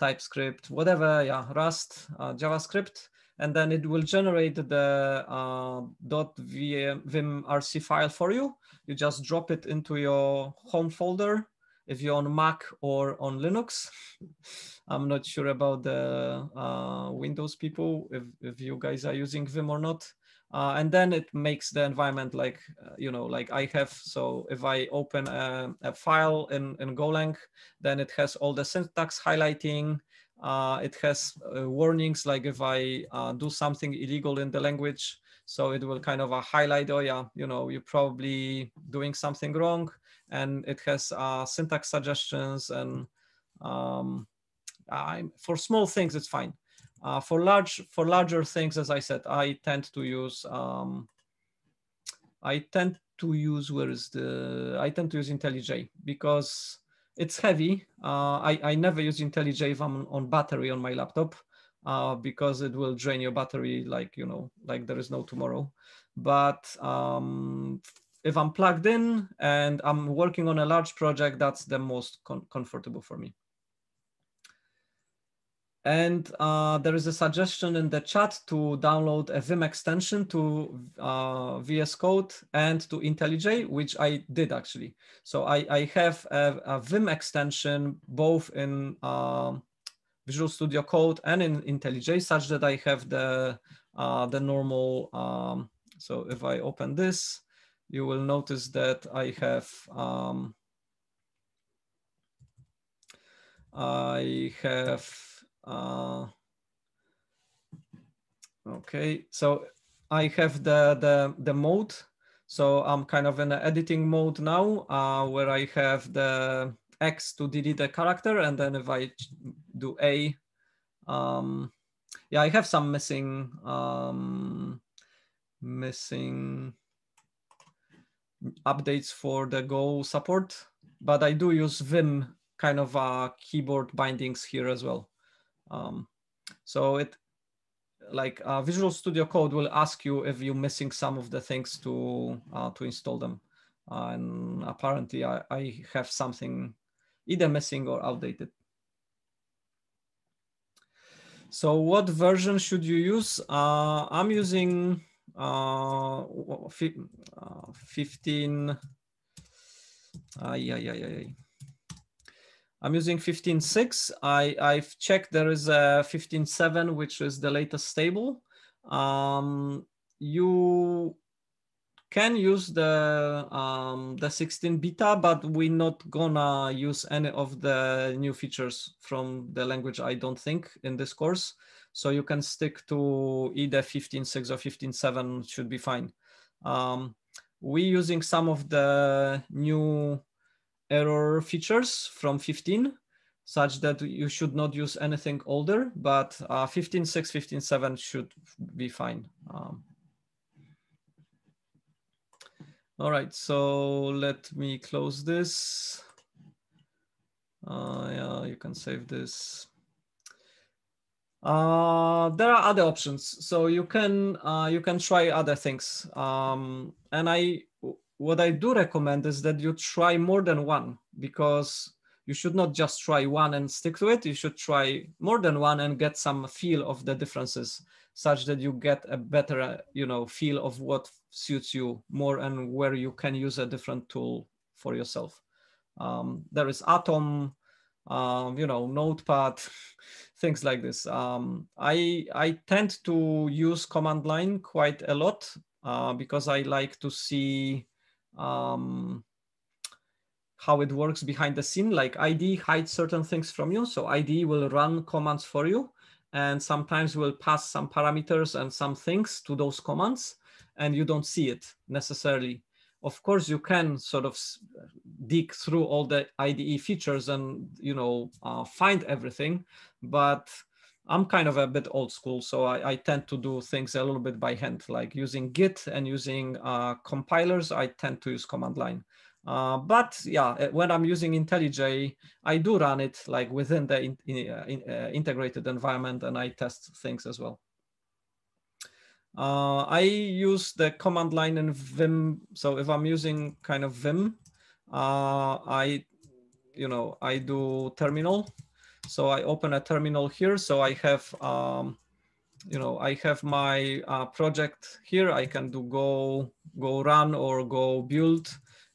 TypeScript, whatever, yeah, Rust, uh, JavaScript, and then it will generate the uh, .vimrc file for you. You just drop it into your home folder if you're on Mac or on Linux. I'm not sure about the uh, Windows people, if, if you guys are using Vim or not. Uh, and then it makes the environment like, uh, you know, like I have, so if I open a, a, file in, in Golang, then it has all the syntax highlighting, uh, it has uh, warnings like if I uh, do something illegal in the language, so it will kind of highlight, oh yeah, you know, you're probably doing something wrong. And it has syntax suggestions and um, for small things, it's fine. Uh, for large for larger things, as I said, I tend to use um, I tend to use where is the I tend to use IntelliJ because it's heavy. Uh, I I never use IntelliJ if I'm on battery on my laptop uh, because it will drain your battery like you know like there is no tomorrow. But um, if I'm plugged in and I'm working on a large project, that's the most comfortable for me. And uh, there is a suggestion in the chat to download a Vim extension to uh, VS Code and to IntelliJ, which I did actually. So I, I have a, a, Vim extension both in uh, Visual Studio Code and in IntelliJ, such that I have the uh, the normal. Um, so if I open this, you will notice that I have um, I have uh, okay, so I have the, the, the mode. So I'm kind of in an editing mode now uh, where I have the X to delete a character. And then if I do A, um, yeah, I have some missing, um, missing updates for the Go support, but I do use Vim kind of uh, keyboard bindings here as well. Um, so it like uh, Visual Studio Code will ask you if you're missing some of the things to uh, to install them. Uh, and apparently I, I have something either missing or outdated. So what version should you use? Uh, I'm using uh, uh 15. Uh, yeah, yeah, yeah, yeah. I'm using 15.6. I, I've checked there is a 15.7, which is the latest stable. Um, you can use the um, the 16 beta, but we're not gonna use any of the new features from the language, I don't think, in this course. So you can stick to either 15.6 or 15.7 should be fine. Um, we're using some of the new error features from 15 such that you should not use anything older, but uh, 15.6, 15.7 should be fine. Um, all right, so let me close this. Uh, yeah, you can save this. Uh, there are other options, so you can uh, you can try other things. Um, and I what I do recommend is that you try more than one because you should not just try one and stick to it. You should try more than one and get some feel of the differences such that you get a better, uh, you know, feel of what suits you more and where you can use a different tool for yourself. Um, there is Atom, um, you know, Notepad, things like this. Um, I, I tend to use command line quite a lot uh, because I like to see um, how it works behind the scene. Like IDE hides certain things from you. So IDE will run commands for you and sometimes will pass some parameters and some things to those commands and you don't see it necessarily. Of course, you can sort of dig through all the IDE features and you know uh, find everything, but I'm kind of a bit old school, so I, I, tend to do things a little bit by hand, like using Git and using uh, compilers. I tend to use command line. Uh, but yeah, eh, when I'm using IntelliJ, I do run it like within the in, in, uh, uh, integrated environment and I test things as well. Uh, I use the command line in Vim. So if I'm using kind of Vim, uh, I, you know, I do terminal. So I open a terminal here. So I have, um, you know, I have my uh, project here. I can do go, go run or go build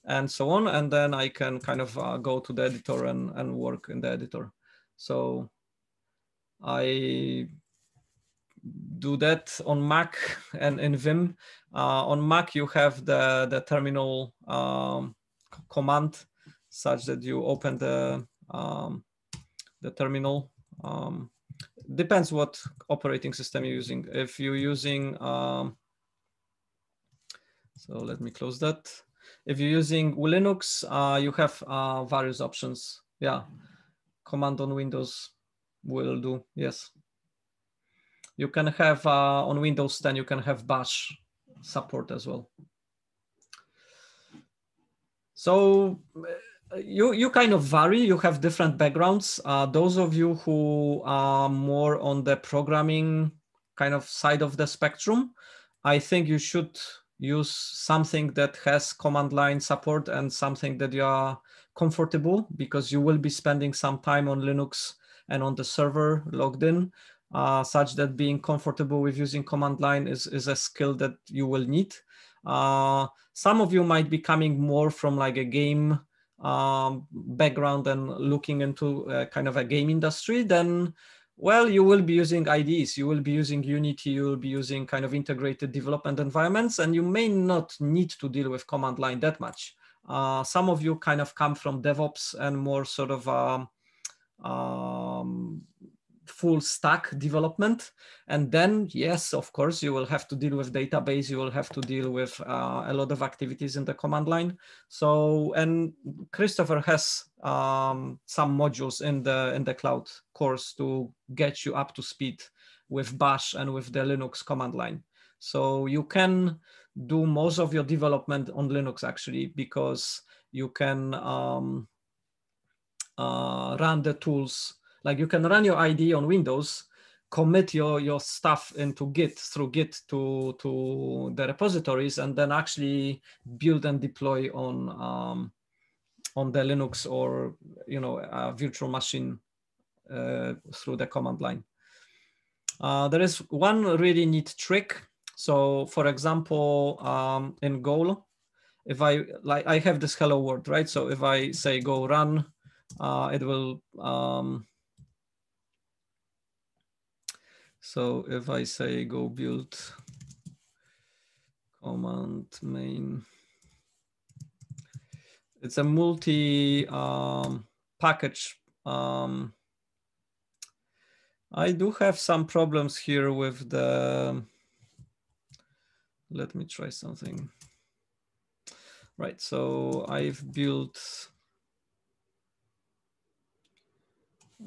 and so on. And then I can kind of uh, go to the editor and, and work in the editor. So I do that on Mac and in Vim. Uh, on Mac, you have the, the terminal um, command such that you open the, um, the terminal. Um, depends what operating system you're using. If you're using, um, so let me close that. If you're using Linux, uh, you have uh, various options. Yeah, command on Windows will do, yes. You can have uh, on Windows 10, you can have bash support as well. So you, you kind of vary, you have different backgrounds. Uh, those of you who are more on the programming kind of side of the spectrum, I think you should use something that has command line support and something that you are comfortable because you will be spending some time on Linux and on the server logged in uh, such that being comfortable with using command line is, is a skill that you will need. Uh, some of you might be coming more from like a game um, background and looking into kind of a game industry, then well, you will be using IDEs, you will be using Unity, you will be using kind of integrated development environments, and you may not need to deal with command line that much. Uh, some of you kind of come from DevOps and more sort of um, um, full stack development. And then, yes, of course, you will have to deal with database. You will have to deal with uh, a lot of activities in the command line. So, and Christopher has um, some modules in the in the cloud course to get you up to speed with Bash and with the Linux command line. So you can do most of your development on Linux actually because you can um, uh, run the tools like you can run your ID on Windows, commit your, your stuff into Git through Git to, to the repositories, and then actually build and deploy on, um, on the Linux or you know a virtual machine uh, through the command line. Uh, there is one really neat trick. So for example, um, in Go, if I like I have this hello world, right? So if I say go run, uh, it will um, So if I say go build command main, it's a multi um, package. Um, I do have some problems here with the, let me try something. Right, so I've built,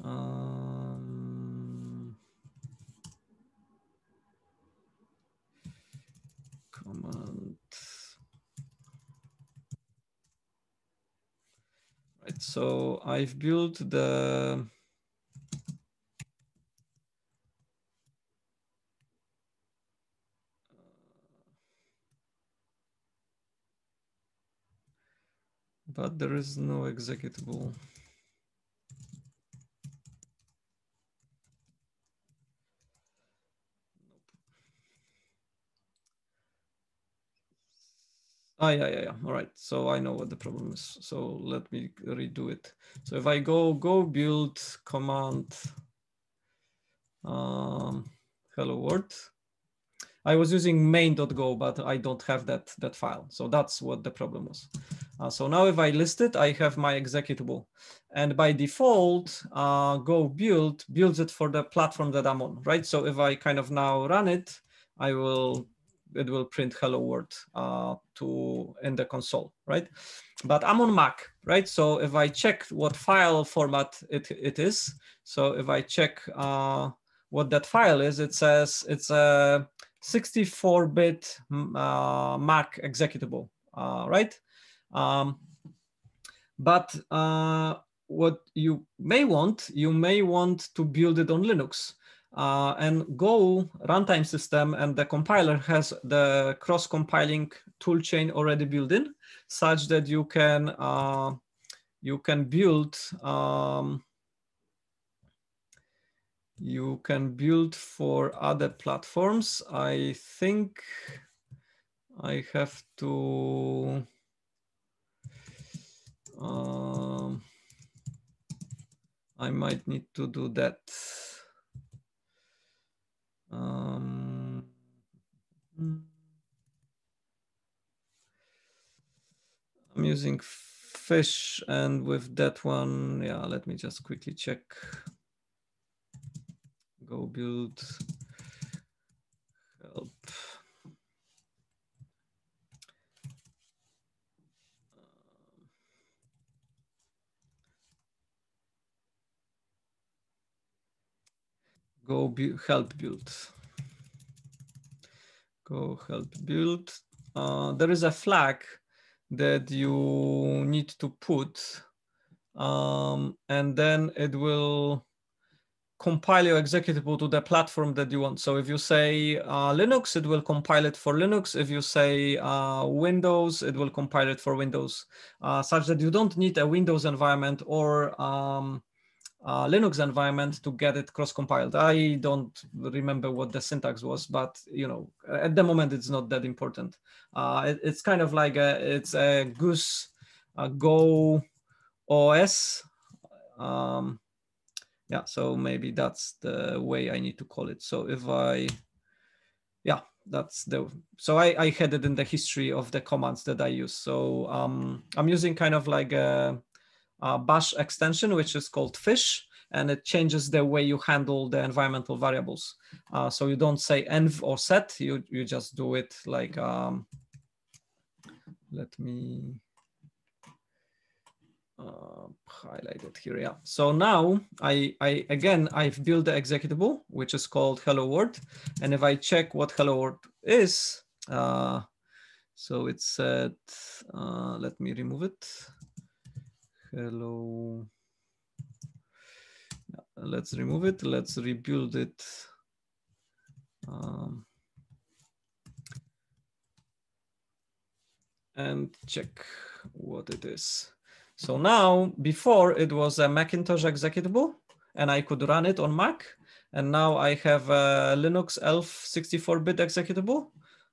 um, command. Right, so I've built the but there is no executable. Ah, yeah, yeah, yeah. All right. So I know what the problem is. So let me redo it. So if I go go build command um, hello world, I was using main.go, but I don't have that that file. So that's what the problem was. Uh, so now if I list it, I have my executable. And by default, uh, go build builds it for the platform that I'm on, right? So if I kind of now run it, I will it will print hello world uh, to in the console, right? But I'm on Mac, right? So if I check what file format it, it is, so if I check uh, what that file is, it says it's a 64-bit uh, Mac executable, uh, right? Um, but uh, what you may want, you may want to build it on Linux. Uh, and Go runtime system and the compiler has the cross-compiling toolchain already built in, such that you can uh, you can build um, you can build for other platforms. I think I have to. Um, I might need to do that. Um, I'm using fish and with that one, yeah, let me just quickly check. Go build help. Go bu help build. Go help build. Uh, there is a flag that you need to put um, and then it will compile your executable to the platform that you want. So if you say uh, Linux, it will compile it for Linux. If you say uh, Windows, it will compile it for Windows, uh, such that you don't need a Windows environment or um, uh, Linux environment to get it cross-compiled. I don't remember what the syntax was, but you know, at the moment it's not that important. Uh, it, it's kind of like a, it's a GOOS a Go OS. Um, yeah, so maybe that's the way I need to call it. So if I, yeah, that's the, so I, I had it in the history of the commands that I use. So um, I'm using kind of like a, uh, bash extension, which is called fish, and it changes the way you handle the environmental variables. Uh, so you don't say env or set, you, you just do it like, um, let me uh, highlight it here, yeah. So now I, I, again, I've built the executable, which is called hello world. And if I check what hello world is, uh, so it said, uh, let me remove it hello. Let's remove it. Let's rebuild it. Um, and check what it is. So now, before it was a Macintosh executable and I could run it on Mac. And now I have a Linux ELF 64-bit executable,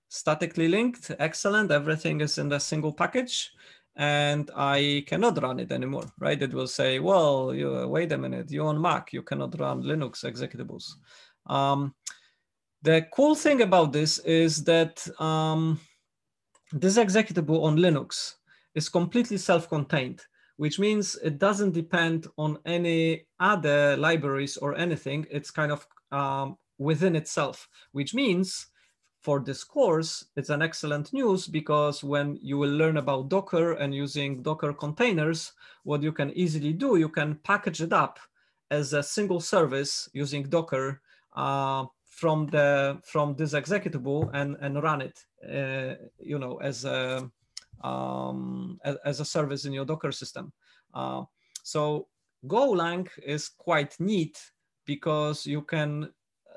statically linked, excellent. Everything is in the single package and I cannot run it anymore, right? It will say, well, you, wait a minute, you're on Mac, you cannot run Linux executables. Um, the cool thing about this is that um, this executable on Linux is completely self-contained, which means it doesn't depend on any other libraries or anything. It's kind of um, within itself, which means for this course, it's an excellent news because when you will learn about Docker and using Docker containers, what you can easily do, you can package it up as a single service using Docker uh, from the from this executable and and run it, uh, you know, as a um, as, a service in your Docker system. Uh, so Golang is quite neat because you can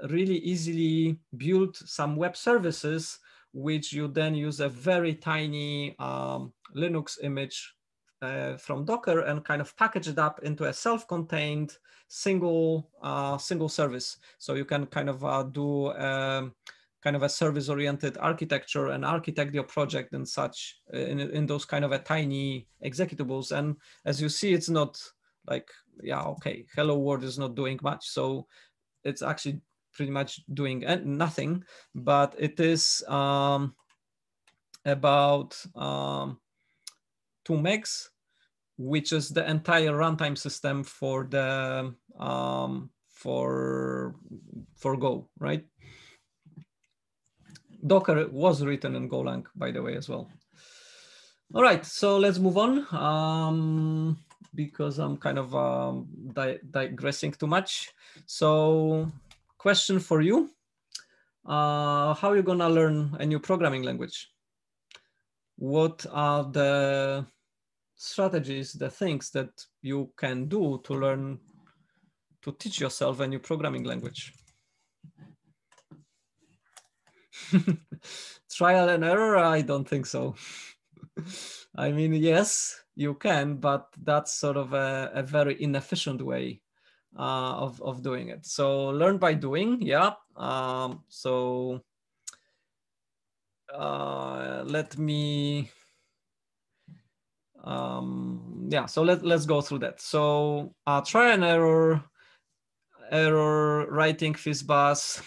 really easily build some web services, which you then use a very tiny um, Linux image uh, from Docker and kind of package it up into a self-contained single uh, single service. So you can kind of uh, do um, kind of a service-oriented architecture and architect your project and such uh, in, in those kind of a tiny executables. And as you see, it's not like, yeah, okay, hello world is not doing much. So it's actually pretty much doing nothing, but it is um, about um, two megs, which is the entire runtime system for the um, for for Go, right? Docker was written in Golang, by the way, as well. All right, so let's move on um, because I'm kind of um, di digressing too much. So question for you. Uh, how are you gonna learn a new programming language? What are the strategies, the things that you can do to learn, to teach yourself a new programming language? Trial and error? I don't think so. I mean, yes, you can, but that's sort of a, a very inefficient way uh, of, of doing it. So learn by doing, yeah. Um, so uh, let me, um, yeah, so let, let's go through that. So uh, try and error, error, writing FizzBuzz,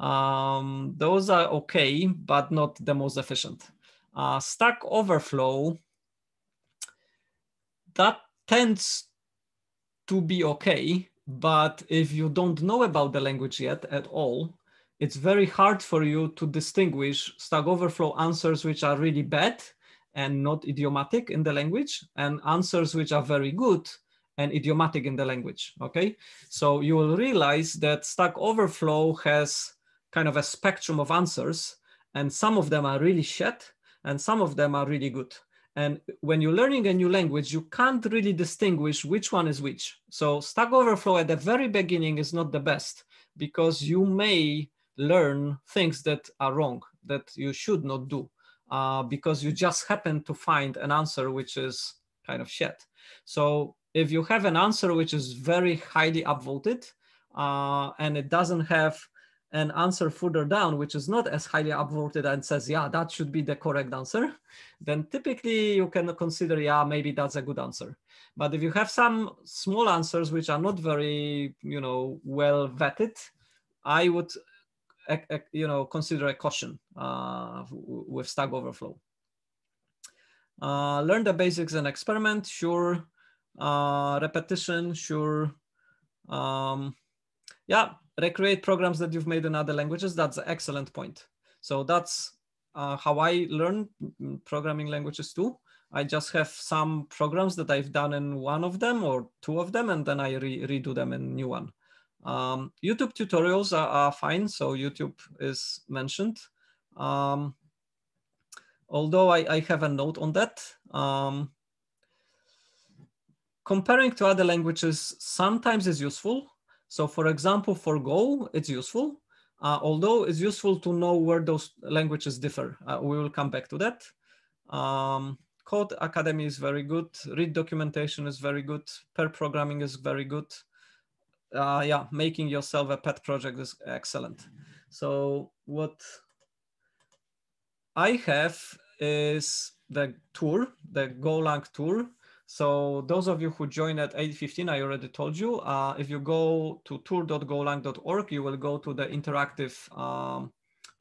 um, those are okay, but not the most efficient. Uh, Stack Overflow, that tends to be okay, but if you don't know about the language yet at all, it's very hard for you to distinguish Stack Overflow answers which are really bad and not idiomatic in the language and answers which are very good and idiomatic in the language, okay? So you will realize that Stack Overflow has kind of a spectrum of answers and some of them are really shit and some of them are really good. And when you're learning a new language, you can't really distinguish which one is which. So Stack Overflow at the very beginning is not the best because you may learn things that are wrong, that you should not do, uh, because you just happen to find an answer which is kind of shit. So if you have an answer which is very highly upvoted uh, and it doesn't have an answer further down, which is not as highly upvoted and says, yeah, that should be the correct answer, then typically you can consider, yeah, maybe that's a good answer. But if you have some small answers which are not very, you know, well vetted, I would, you know, consider a caution uh, with Stack Overflow. Uh, learn the basics and experiment, sure. Uh, repetition, sure. Um, yeah, recreate programs that you've made in other languages. That's an excellent point. So that's uh, how I learn programming languages too. I just have some programs that I've done in one of them or two of them, and then I re redo them in new one. Um, YouTube tutorials are, are, fine. So YouTube is mentioned. Um, although I, I, have a note on that. Um, comparing to other languages sometimes is useful. So for example, for Go, it's useful, uh, although it's useful to know where those languages differ. Uh, we will come back to that. Um, Codecademy is very good. Read documentation is very good. Pair programming is very good. Uh, yeah, making yourself a pet project is excellent. So what I have is the tour, the Golang tour, so those of you who join at 8.15, I already told you, uh, if you go to tour.golang.org, you will go to the interactive um,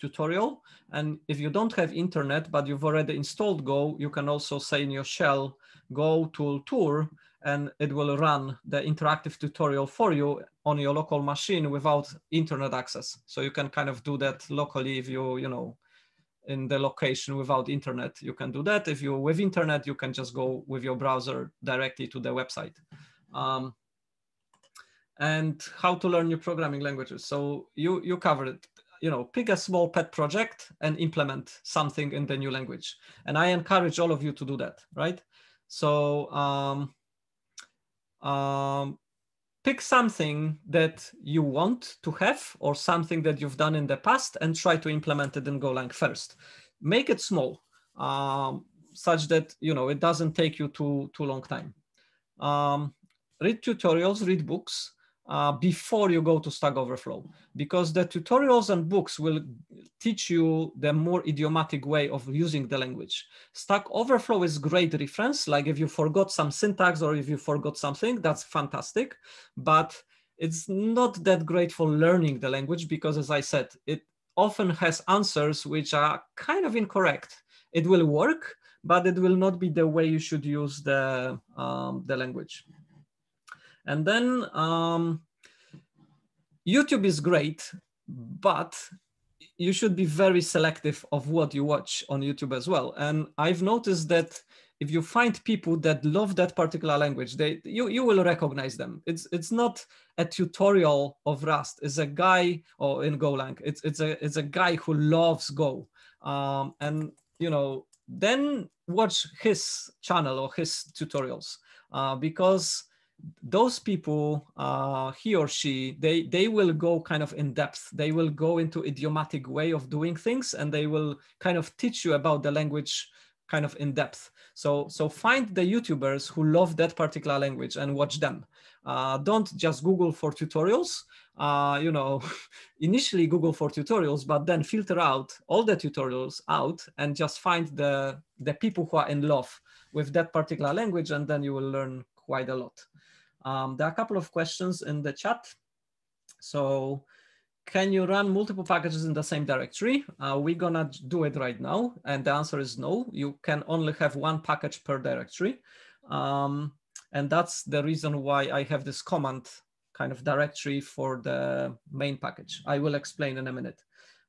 tutorial. And if you don't have internet, but you've already installed Go, you can also say in your shell, go tool tour, and it will run the interactive tutorial for you on your local machine without internet access. So you can kind of do that locally if you, you know, in the location without internet, you can do that. If you're with internet, you can just go with your browser directly to the website. Um, and how to learn new programming languages. So you, you covered it. You know, pick a small pet project and implement something in the new language. And I encourage all of you to do that, right? So um, um, pick something that you want to have or something that you've done in the past and try to implement it in Golang first. Make it small, um, such that you know it doesn't take you too too long time. Um, read tutorials, read books, uh, before you go to Stack Overflow, because the tutorials and books will teach you the more idiomatic way of using the language. Stack Overflow is great reference, like if you forgot some syntax or if you forgot something, that's fantastic, but it's not that great for learning the language because as I said, it often has answers which are kind of incorrect. It will work, but it will not be the way you should use the, um, the language. And then um, YouTube is great, but you should be very selective of what you watch on YouTube as well. And I've noticed that if you find people that love that particular language, they you, you will recognize them. It's it's not a tutorial of Rust. It's a guy or in Golang. It's it's a it's a guy who loves Go. Um, and you know, then watch his channel or his tutorials uh, because those people, uh, he or she, they they will go kind of in depth. They will go into idiomatic way of doing things, and they will kind of teach you about the language kind of in depth. So so find the YouTubers who love that particular language and watch them. Uh, don't just Google for tutorials. Uh, you know, initially Google for tutorials, but then filter out all the tutorials out and just find the the people who are in love with that particular language, and then you will learn quite a lot. Um, there are a couple of questions in the chat. So can you run multiple packages in the same directory? Uh, we're gonna do it right now. And the answer is no, you can only have one package per directory. Um, and that's the reason why I have this command kind of directory for the main package. I will explain in a minute.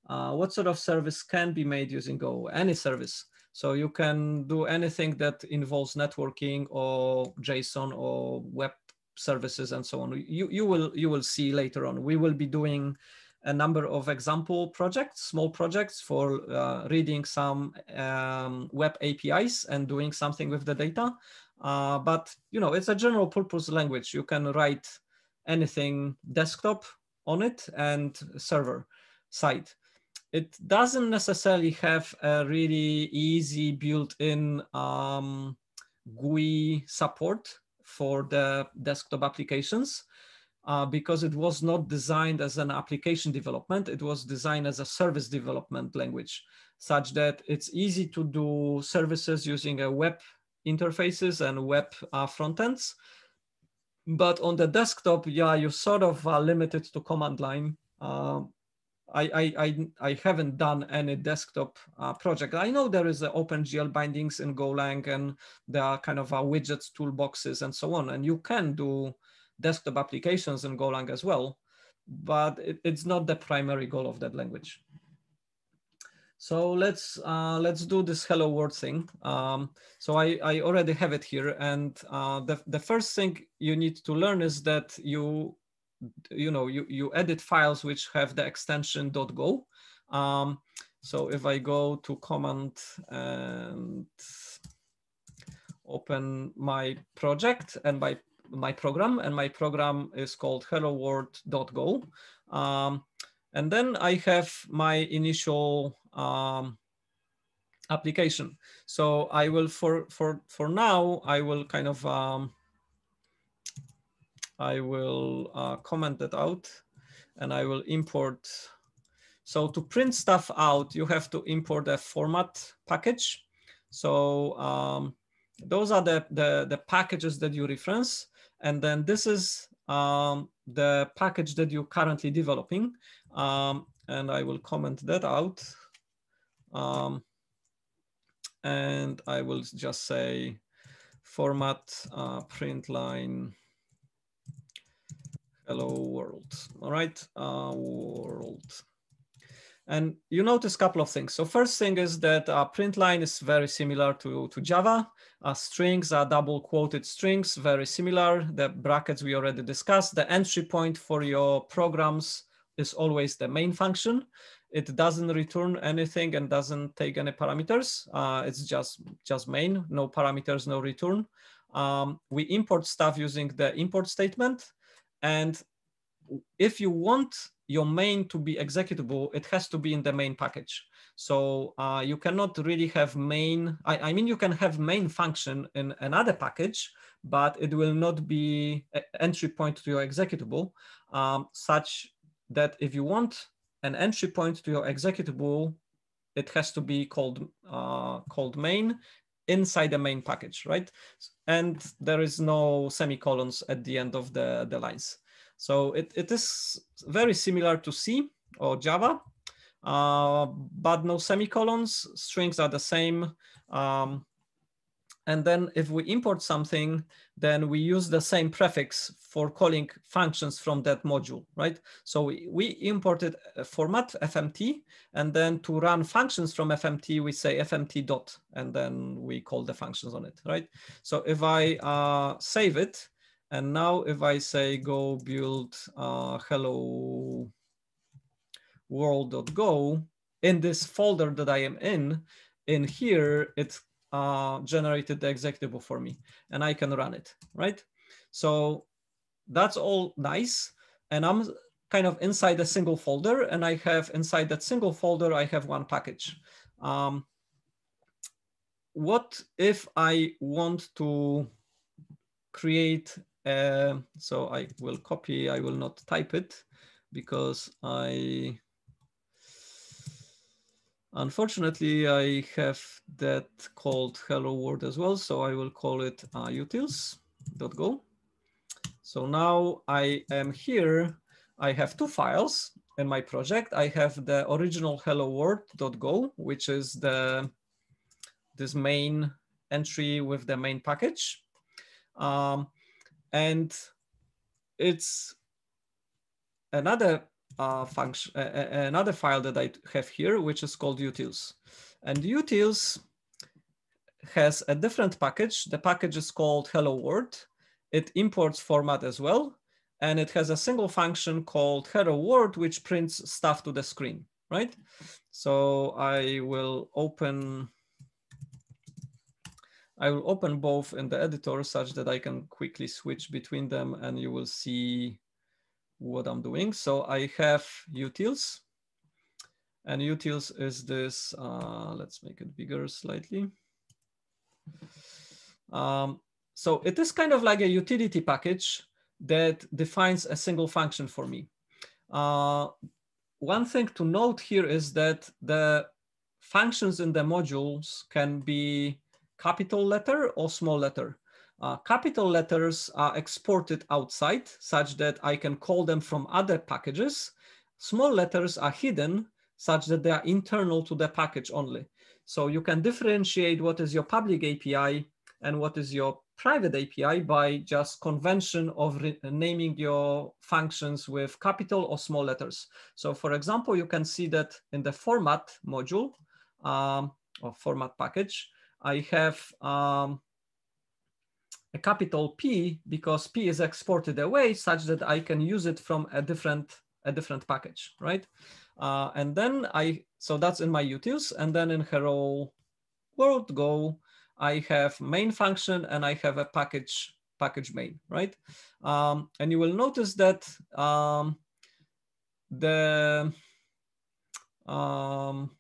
Uh, what sort of service can be made using Go? Any service. So you can do anything that involves networking or JSON or web services and so on. You, you, will, you will see later on. We will be doing a number of example projects, small projects for uh, reading some um, web APIs and doing something with the data. Uh, but you know, it's a general purpose language. You can write anything desktop on it and server side it doesn't necessarily have a really easy built-in um, GUI support for the desktop applications uh, because it was not designed as an application development. It was designed as a service development language such that it's easy to do services using a web interfaces and web uh, frontends. But on the desktop, yeah, you sort of are limited to command line. Uh, I, I, I, haven't done any desktop uh, project. I know there is OpenGL bindings in Golang and there are kind of uh, widgets, toolboxes and so on. And you can do desktop applications in Golang as well, but it, it's not the primary goal of that language. So let's uh, let's do this hello world thing. Um, so I, I already have it here. And uh, the, the first thing you need to learn is that you you know, you, you edit files which have the extension .go. Um, so if I go to command and open my project and my my program, and my program is called hello world.go. Um, and then I have my initial um, application. So I will, for, for, for now, I will kind of um, I will uh, comment that out and I will import. So to print stuff out, you have to import a format package. So um, those are the, the, the, packages that you reference. And then this is um, the package that you're currently developing. Um, and I will comment that out. Um, and I will just say format uh, print line hello world. All right, uh, world. And you notice a couple of things. So first thing is that uh, print line is very similar to, to Java. Uh, strings are double quoted strings, very similar. The brackets we already discussed. The entry point for your programs is always the main function. It doesn't return anything and doesn't take any parameters. Uh, it's just, just main, no parameters, no return. Um, we import stuff using the import statement. And if you want your main to be executable, it has to be in the main package. So uh, you cannot really have main, I, I, mean, you can have main function in another package, but it will not be entry point to your executable um, such that if you want an entry point to your executable, it has to be called, uh, called main inside the main package, right? And there is no semicolons at the end of the, the lines. So it, it is very similar to C or Java, uh, but no semicolons, strings are the same. Um, and then if we import something, then we use the same prefix for calling functions from that module, right? So we, we imported a format fmt, and then to run functions from fmt, we say fmt dot, and then we call the functions on it, right? So if I uh, save it, and now if I say go build uh, hello world.go, in this folder that I am in, in here, it's uh, generated the executable for me and I can run it, right? So that's all nice. And I'm kind of inside a single folder and I have inside that single folder, I have one package. Um, what if I want to create, a, so I will copy, I will not type it because I, unfortunately, I have that called hello world as well. So I will call it uh, utils.go. So now I am here. I have two files in my project. I have the original hello world.go, which is the this main entry with the main package. Um, and it's another Uh, function, uh, uh, uh, another file that I have here, which is called utils. And utils has a different package. The package is called hello world. It imports format as well. And it has a single function called hello world, which prints stuff to the screen, right? So I will open, I will open both in the editor such that I can quickly switch between them and you will see what I'm doing. So I have utils and utils is this, uh, let's make it bigger slightly. Um, so it is kind of like a utility package that defines a single function for me. Uh, one thing to note here is that the functions in the modules can be capital letter or small letter. Uh, capital letters are exported outside such that I can call them from other packages. Small letters are hidden such that they are internal to the package only. So you can differentiate what is your public API and what is your private API by just convention of naming your functions with capital or small letters. So for example, you can see that in the format module um, or format package, I have um, a capital P because P is exported away such that I can use it from a different a different package, right? Uh, and then I, so that's in my utils. And then in hello world go, I have main function and I have a package package main, right? Um, and you will notice that um, the um,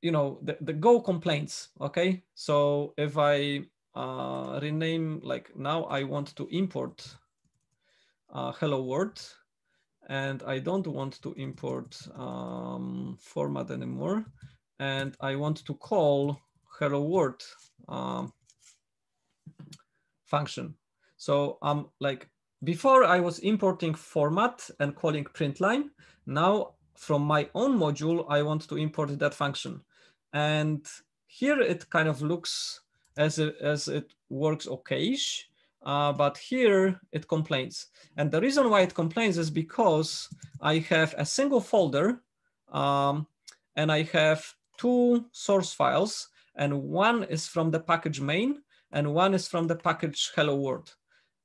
you know the, the Go complaints. Okay, so if I uh, rename like now I want to import uh, hello world and I don't want to import um, format anymore and I want to call hello world um, function. So I'm um, like, before I was importing format and calling print line. Now from my own module, I want to import that function. And here it kind of looks as it, as it works okay-ish, uh, but here it complains. And the reason why it complains is because I have a single folder um, and I have two source files and one is from the package main and one is from the package hello world.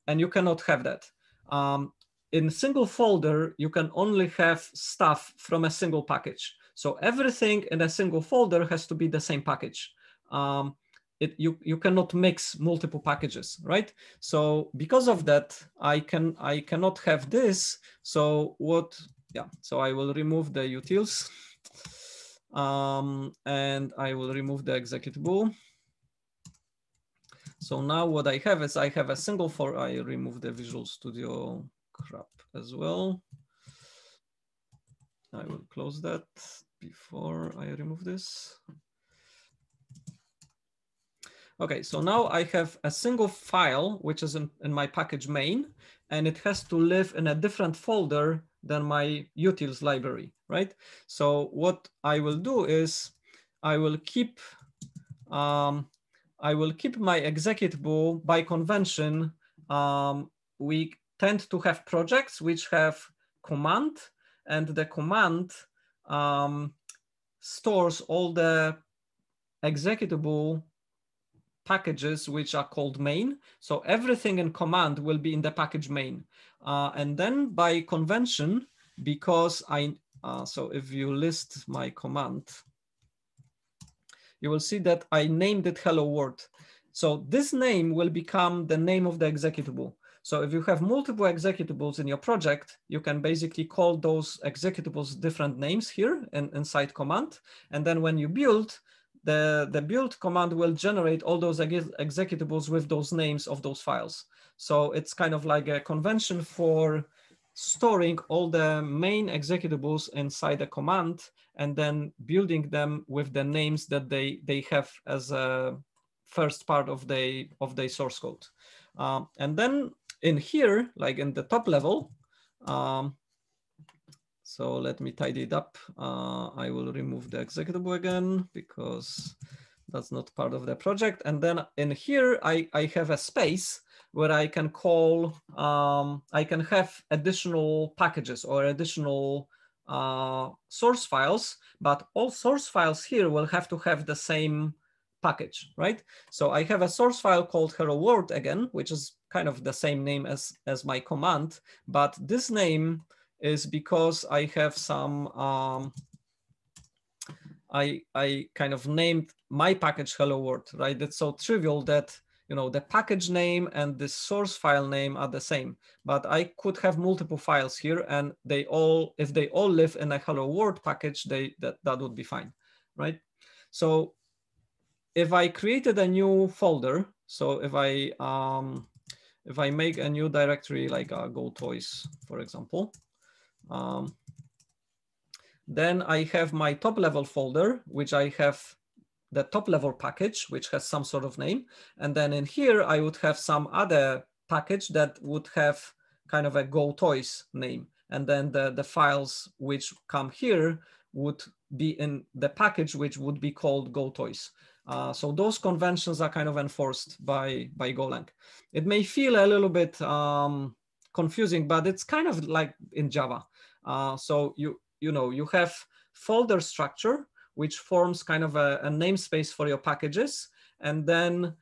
And you cannot have that. Um, in single folder, you can only have stuff from a single package. So everything in a single folder has to be the same package. Um, it, you, you cannot mix multiple packages, right? So because of that, I can I cannot have this. So what, yeah, so I will remove the utils um, and I will remove the executable. So now what I have is I have a single for, I remove the Visual Studio crap as well. I will close that before I remove this. Okay, so now I have a single file, which is in, in my package main, and it has to live in a different folder than my utils library, right? So what I will do is I will keep um, I will keep my executable by convention. Um, we tend to have projects which have command and the command um, stores all the executable packages which are called main. So everything in command will be in the package main. Uh, and then by convention, because I, uh, so if you list my command, you will see that I named it hello world. So this name will become the name of the executable. So if you have multiple executables in your project, you can basically call those executables different names here in, inside command. And then when you build, the, the build command will generate all those ex executables with those names of those files. So it's kind of like a convention for storing all the main executables inside a command and then building them with the names that they, they have as a first part of the, of the source code. Um, and then in here, like in the top level, um, so let me tidy it up. Uh, I will remove the executable again because that's not part of the project. And then in here, I, I have a space where I can call, um, I can have additional packages or additional uh, source files, but all source files here will have to have the same package, right? So I have a source file called hello world again, which is kind of the same name as, as my command, but this name is because I have some, um, I, I kind of named my package hello world, right? That's so trivial that you know, the package name and the source file name are the same, but I could have multiple files here and they all, if they all live in a hello world package, they, that, that would be fine, right? So if I created a new folder, so if I, um, if I make a new directory like uh, Go Toys, for example, um, then I have my top level folder, which I have the top level package, which has some sort of name. And then in here, I would have some other package that would have kind of a Go Toys name. And then the, the files which come here would be in the package, which would be called Go Toys. Uh, so those conventions are kind of enforced by, by Golang. It may feel a little bit um, confusing, but it's kind of like in Java. Uh, so you, you know, you have folder structure, which forms kind of a, a namespace for your packages. And then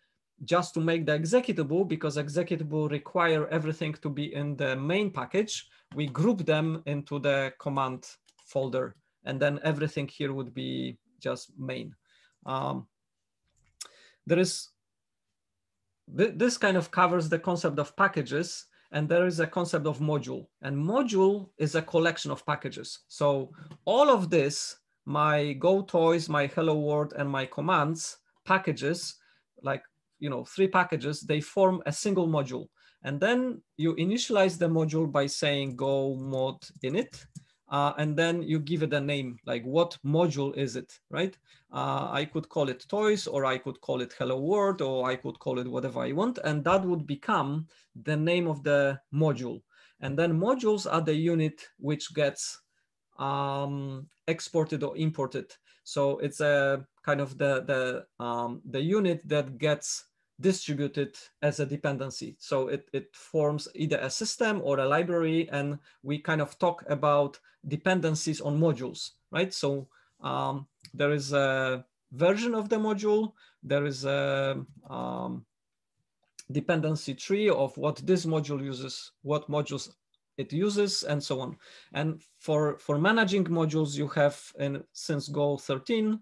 just to make the executable, because executable require everything to be in the main package, we group them into the command folder. And then everything here would be just main. Um, there is, th this kind of covers the concept of packages and there is a concept of module and module is a collection of packages. So all of this my Go Toys, my Hello World, and my commands packages, like you know, three packages, they form a single module. And then you initialize the module by saying go mod init, uh, and then you give it a name, like what module is it, right? Uh, I could call it toys, or I could call it hello world, or I could call it whatever I want, and that would become the name of the module. And then modules are the unit which gets um, exported or imported. So it's a kind of the, the, um, the unit that gets distributed as a dependency. So it, it forms either a system or a library and we kind of talk about dependencies on modules, right? So um, there is a version of the module, there is a um, dependency tree of what this module uses, what modules it uses and so on. And for, for managing modules, you have, in, since Go 13,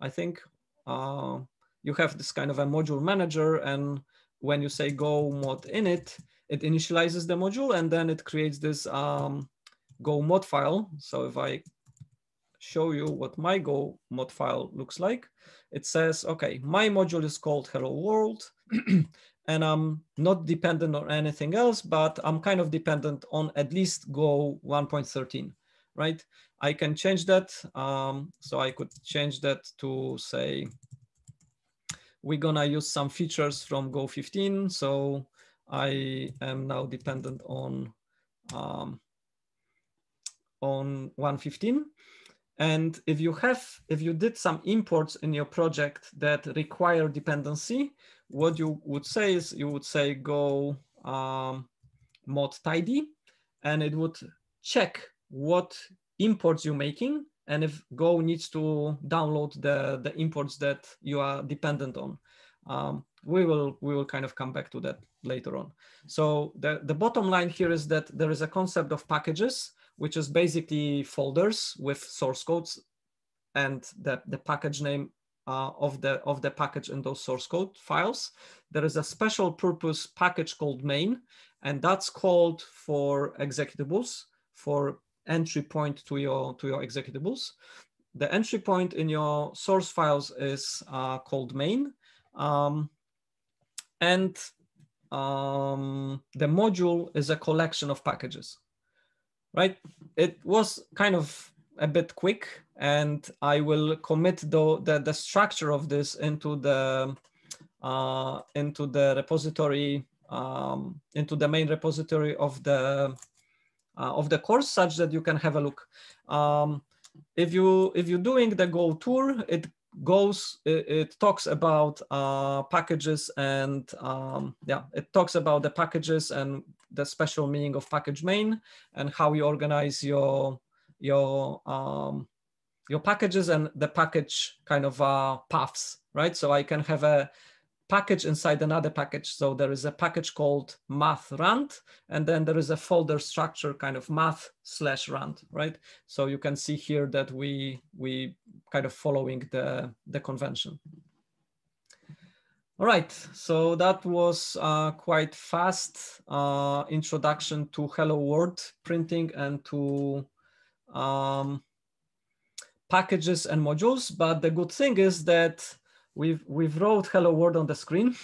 I think, uh, you have this kind of a module manager. And when you say go mod init, it initializes the module and then it creates this um, go mod file. So if I show you what my go mod file looks like, it says, okay, my module is called hello world. and I'm not dependent on anything else, but I'm kind of dependent on at least Go 1.13, right? I can change that. Um, so I could change that to say, we're gonna use some features from Go 15. So I am now dependent on, um, on 115. And if you have, if you did some imports in your project that require dependency, what you would say is you would say go um, mod tidy, and it would check what imports you're making and if Go needs to download the, the imports that you are dependent on. Um, we will we will kind of come back to that later on. So the, the bottom line here is that there is a concept of packages, which is basically folders with source codes and the, the package name uh, of the of the package in those source code files. There is a special purpose package called main, and that's called for executables for entry point to your to your executables. The entry point in your source files is uh, called main, um, and um, the module is a collection of packages, right? It was kind of a bit quick and I will commit the, the, the structure of this into the, uh, into the repository, um, into the main repository of the, of the course such that you can have a look. Um, if you if you're doing the Go tour, it goes it, it talks about uh, packages and um, yeah it talks about the packages and the special meaning of package main and how you organize your your um, your packages and the package kind of uh, paths right so I can have a package inside another package. So there is a package called math rand, and then there is a folder structure kind of math slash rand, right? So you can see here that we, we kind of following the, the convention. All right, so that was uh, quite fast uh, introduction to Hello World printing and to um, packages and modules. But the good thing is that we've, we've wrote hello world on the screen.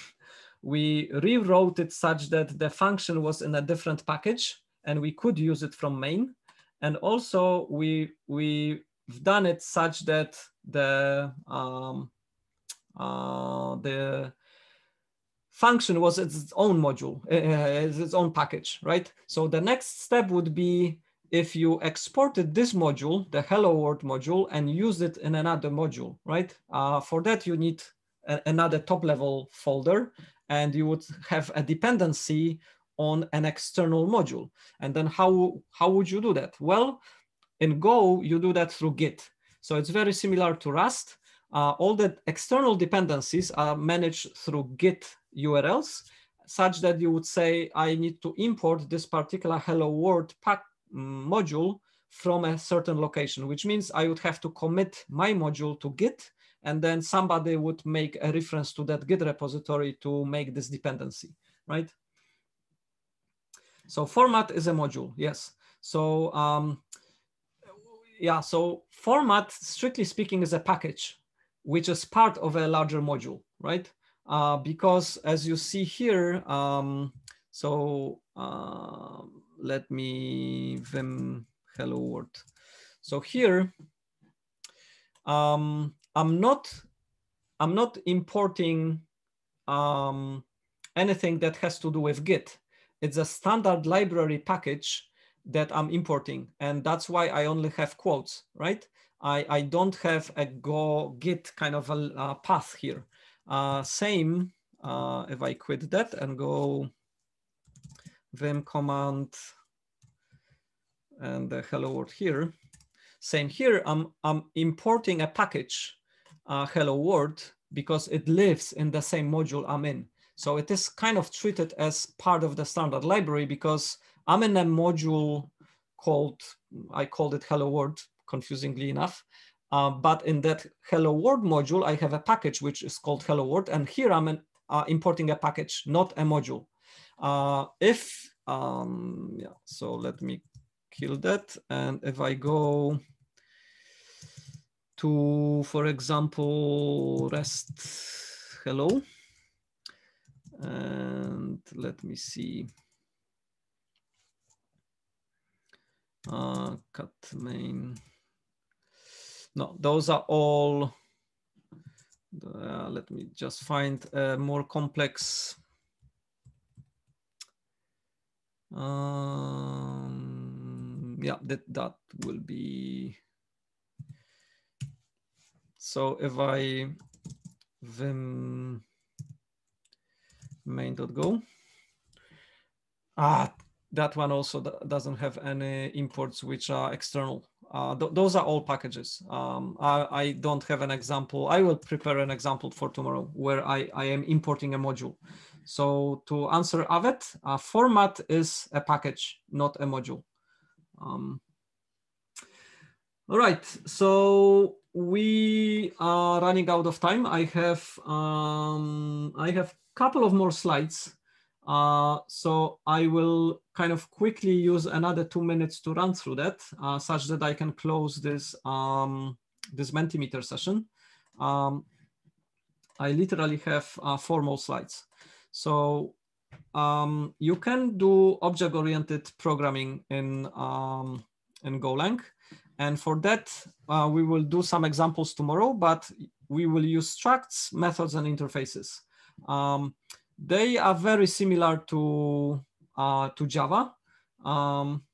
We rewrote it such that the function was in a different package and we could use it from main. And also we, we've done it such that the, um, uh, the function was its own module, uh, its own package, right? So the next step would be if you exported this module, the hello world module, and used it in another module, right? Uh, for that, you need a, another top level folder and you would have a dependency on an external module. And then how, how would you do that? Well, in Go, you do that through Git. So it's very similar to Rust. Uh, all the external dependencies are managed through Git URLs, such that you would say, I need to import this particular hello world pack module from a certain location, which means I would have to commit my module to Git, and then somebody would make a reference to that Git repository to make this dependency, right? So format is a module, yes. So um, yeah, so format, strictly speaking, is a package, which is part of a larger module, right? Uh, because as you see here, um, so uh, let me vim hello world. So here, um, I'm not I'm not importing um, anything that has to do with Git. It's a standard library package that I'm importing. And that's why I only have quotes, right? I, I don't have a go git kind of a, a path here. Uh, same uh, if I quit that and go vim command and the hello world here. Same here, I'm, I'm importing a package, uh, hello world, because it lives in the same module I'm in. So it is kind of treated as part of the standard library because I'm in a module called, I called it hello world, confusingly enough. Uh, but in that hello world module, I have a package which is called hello world. And here I'm uh, importing a package, not a module. Uh, if, um, yeah, so let me kill that. And if I go to, for example, rest hello, and let me see, uh, cut main. No, those are all, uh, let me just find a more complex um, yeah, that, that will be, so if I vim main.go, ah, that one also doesn't have any imports which are external. Uh, th those are all packages. Um, I, I, don't have an example. I will prepare an example for tomorrow where I, I am importing a module. So to answer Avet, a format is a package, not a module. Um, all right, so we are running out of time. I have um, I have a couple of more slides. Uh, so I will kind of quickly use another two minutes to run through that, uh, such that I can close this um, this Mentimeter session. Um, I literally have uh, four more slides. So um, you can do object-oriented programming in um, in Golang. And for that, uh, we will do some examples tomorrow, but we will use structs, methods, and interfaces. Um, they are very similar to, uh, to Java. Um,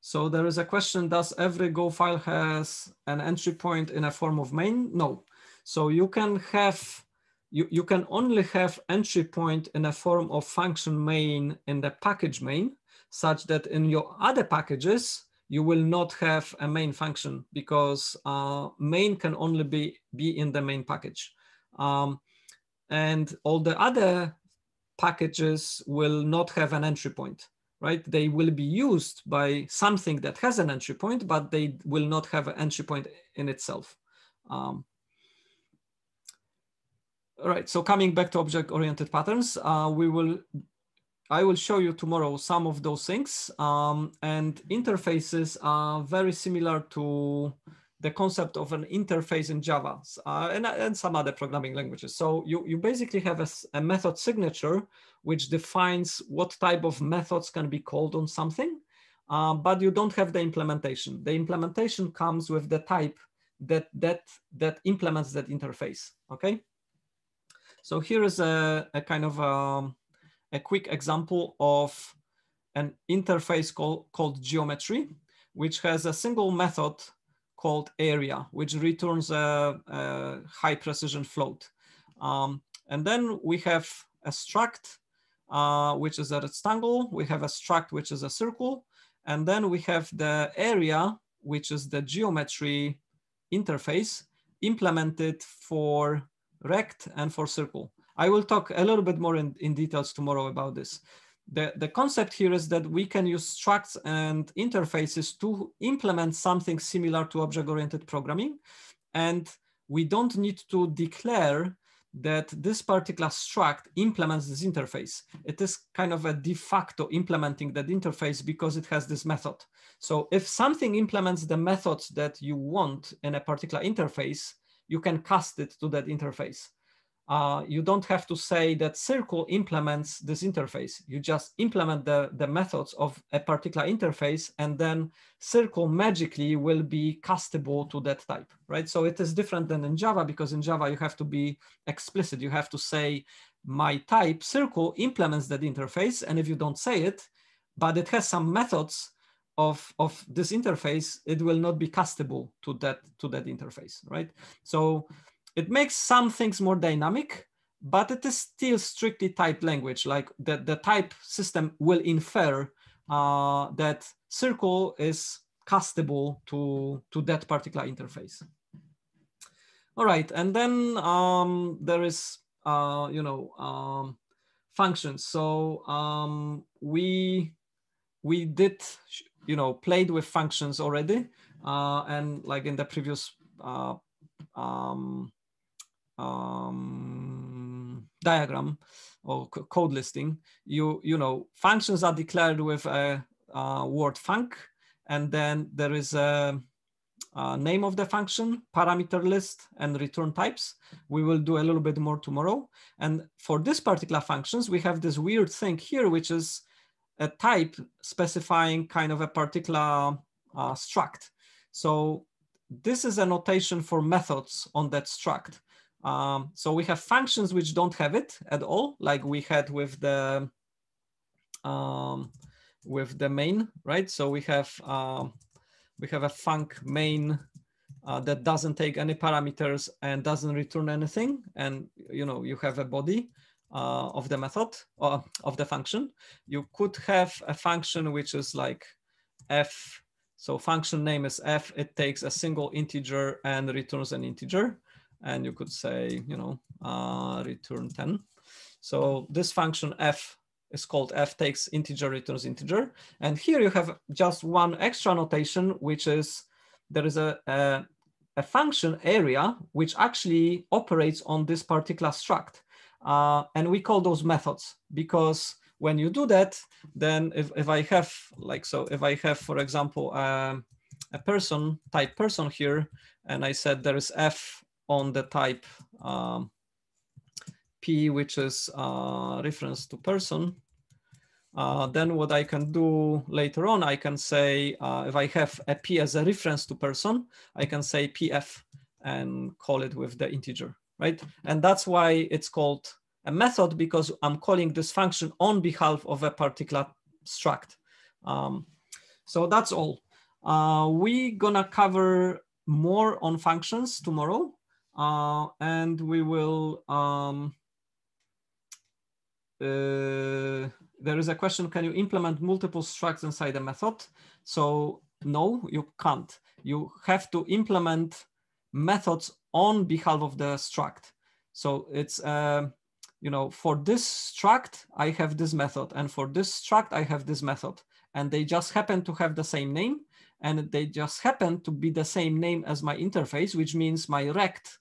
so there is a question, does every Go file has an entry point in a form of main? No. So you can have, you, you can only have entry point in a form of function main in the package main such that in your other packages, you will not have a main function because uh, main can only be, be in the main package. Um, and all the other packages will not have an entry point, right? They will be used by something that has an entry point, but they will not have an entry point in itself. Um, right, so coming back to object-oriented patterns, uh, we will I will show you tomorrow some of those things. Um, and interfaces are very similar to the concept of an interface in Java uh, and, and, some other programming languages. So you, you basically have a, a, method signature, which defines what type of methods can be called on something, uh, but you don't have the implementation. The implementation comes with the type that, that, that implements that interface, okay? So here is a, a kind of um, a quick example of an interface called, called geometry, which has a single method called area, which returns a, a high precision float. Um, and then we have a struct, uh, which is a rectangle. We have a struct, which is a circle. And then we have the area, which is the geometry interface implemented for rect and for circle. I will talk a little bit more in, in details tomorrow about this. The, the concept here is that we can use structs and interfaces to implement something similar to object-oriented programming. And we don't need to declare that this particular struct implements this interface. It is kind of a de facto implementing that interface because it has this method. So if something implements the methods that you want in a particular interface, you can cast it to that interface uh, you don't have to say that Circle implements this interface. You just implement the, the methods of a particular interface and then Circle magically will be castable to that type, right? So it is different than in Java because in Java you have to be explicit. You have to say my type Circle implements that interface. And if you don't say it, but it has some methods of, of this interface, it will not be castable to that, to that interface, right? So it makes some things more dynamic, but it is still strictly typed language. Like the, the type system will infer uh, that circle is castable to, to that particular interface. All right, and then um, there is, uh, you know, um, functions. So um, we we did, you know, played with functions already, uh, and like in the previous uh, um, um, diagram or code listing, you, you know, functions are declared with a, a word func, and then there is a, a, name of the function, parameter list, and return types. We will do a little bit more tomorrow. And for this particular functions, we have this weird thing here, which is a type specifying kind of a particular uh, struct. So this is a notation for methods on that struct. Um, so we have functions which don't have it at all, like we had with the um, with the main, right? So we have um, we have a func main uh, that doesn't take any parameters and doesn't return anything, and you know you have a body uh, of the method or of the function. You could have a function which is like f. So function name is f. It takes a single integer and returns an integer and you could say, you know, uh, return 10. So this function f is called f takes integer returns integer. And here you have just one extra notation, which is there is a, a, a function area which actually operates on this particular struct. Uh, and we call those methods because when you do that, then if, if I have like, so if I have, for example, um, a person type person here, and I said there is f on the type um, p, which is uh, reference to person, uh, then what I can do later on, I can say, uh, if I have a p as a reference to person, I can say pf and call it with the integer, right? And that's why it's called a method because I'm calling this function on behalf of a particular struct. Um, so that's all. Uh, we gonna cover more on functions tomorrow, uh, and we will. Um, uh, there is a question: Can you implement multiple structs inside a method? So no, you can't. You have to implement methods on behalf of the struct. So it's uh, you know, for this struct, I have this method, and for this struct, I have this method, and they just happen to have the same name, and they just happen to be the same name as my interface, which means my rect,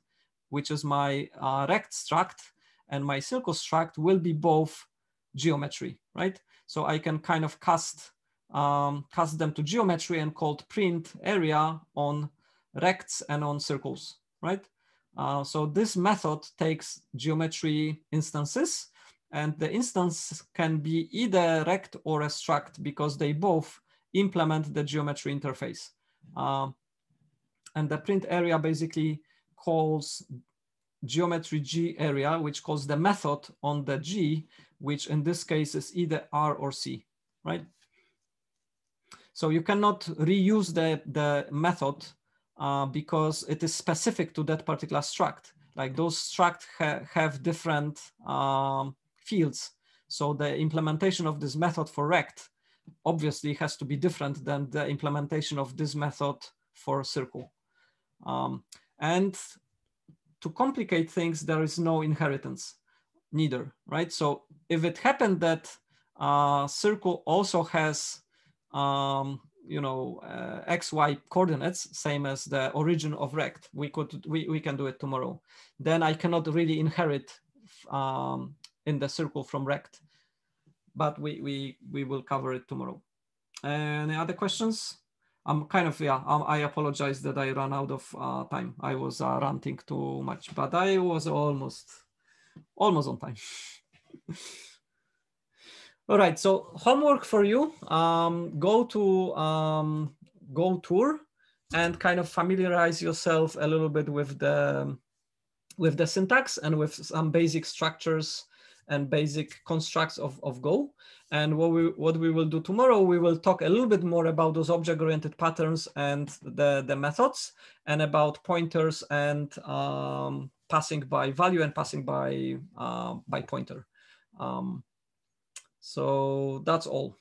which is my uh, rect struct, and my circle struct will be both geometry, right? So I can kind of cast um, cast them to geometry and called print area on rects and on circles, right? Uh, so this method takes geometry instances and the instance can be either rect or a struct because they both implement the geometry interface. Uh, and the print area basically calls geometry G area, which calls the method on the G, which in this case is either R or C, right? So you cannot reuse the, the method uh, because it is specific to that particular struct. Like those struct ha have different um, fields. So the implementation of this method for rect obviously has to be different than the implementation of this method for circle. Um, and to complicate things, there is no inheritance, neither, right? So if it happened that uh, circle also has um, you know uh, x y coordinates same as the origin of rect we could we, we can do it tomorrow. Then i cannot really inherit um, in the circle from rect but we we we will cover it tomorrow. Any other questions? I'm kind of yeah um, i apologize that i ran out of uh, time. I was uh, ranting too much but i was almost almost on time All right, so homework for you, um, go to um, Go Tour and kind of familiarize yourself a little bit with the, with the syntax and with some basic structures and basic constructs of, of Go. And what we, what we will do tomorrow, we will talk a little bit more about those object-oriented patterns and the, the methods and about pointers and um, passing by value and passing by, uh, by pointer. Um, so that's all.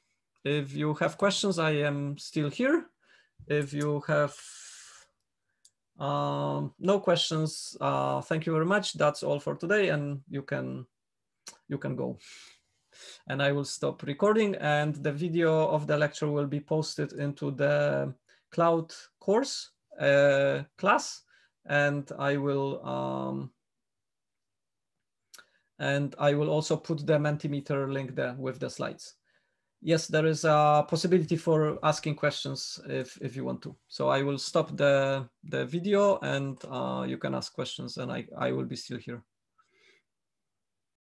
If you have questions, I am still here. If you have um, no questions, uh, thank you very much. That's all for today, and you can you can go. And I will stop recording, and the video of the lecture will be posted into the cloud course uh, class, and I will um, and I will also put the Mentimeter link there with the slides. Yes, there is a possibility for asking questions if, if you want to. So I will stop the, the video and uh, you can ask questions and I, I will be still here.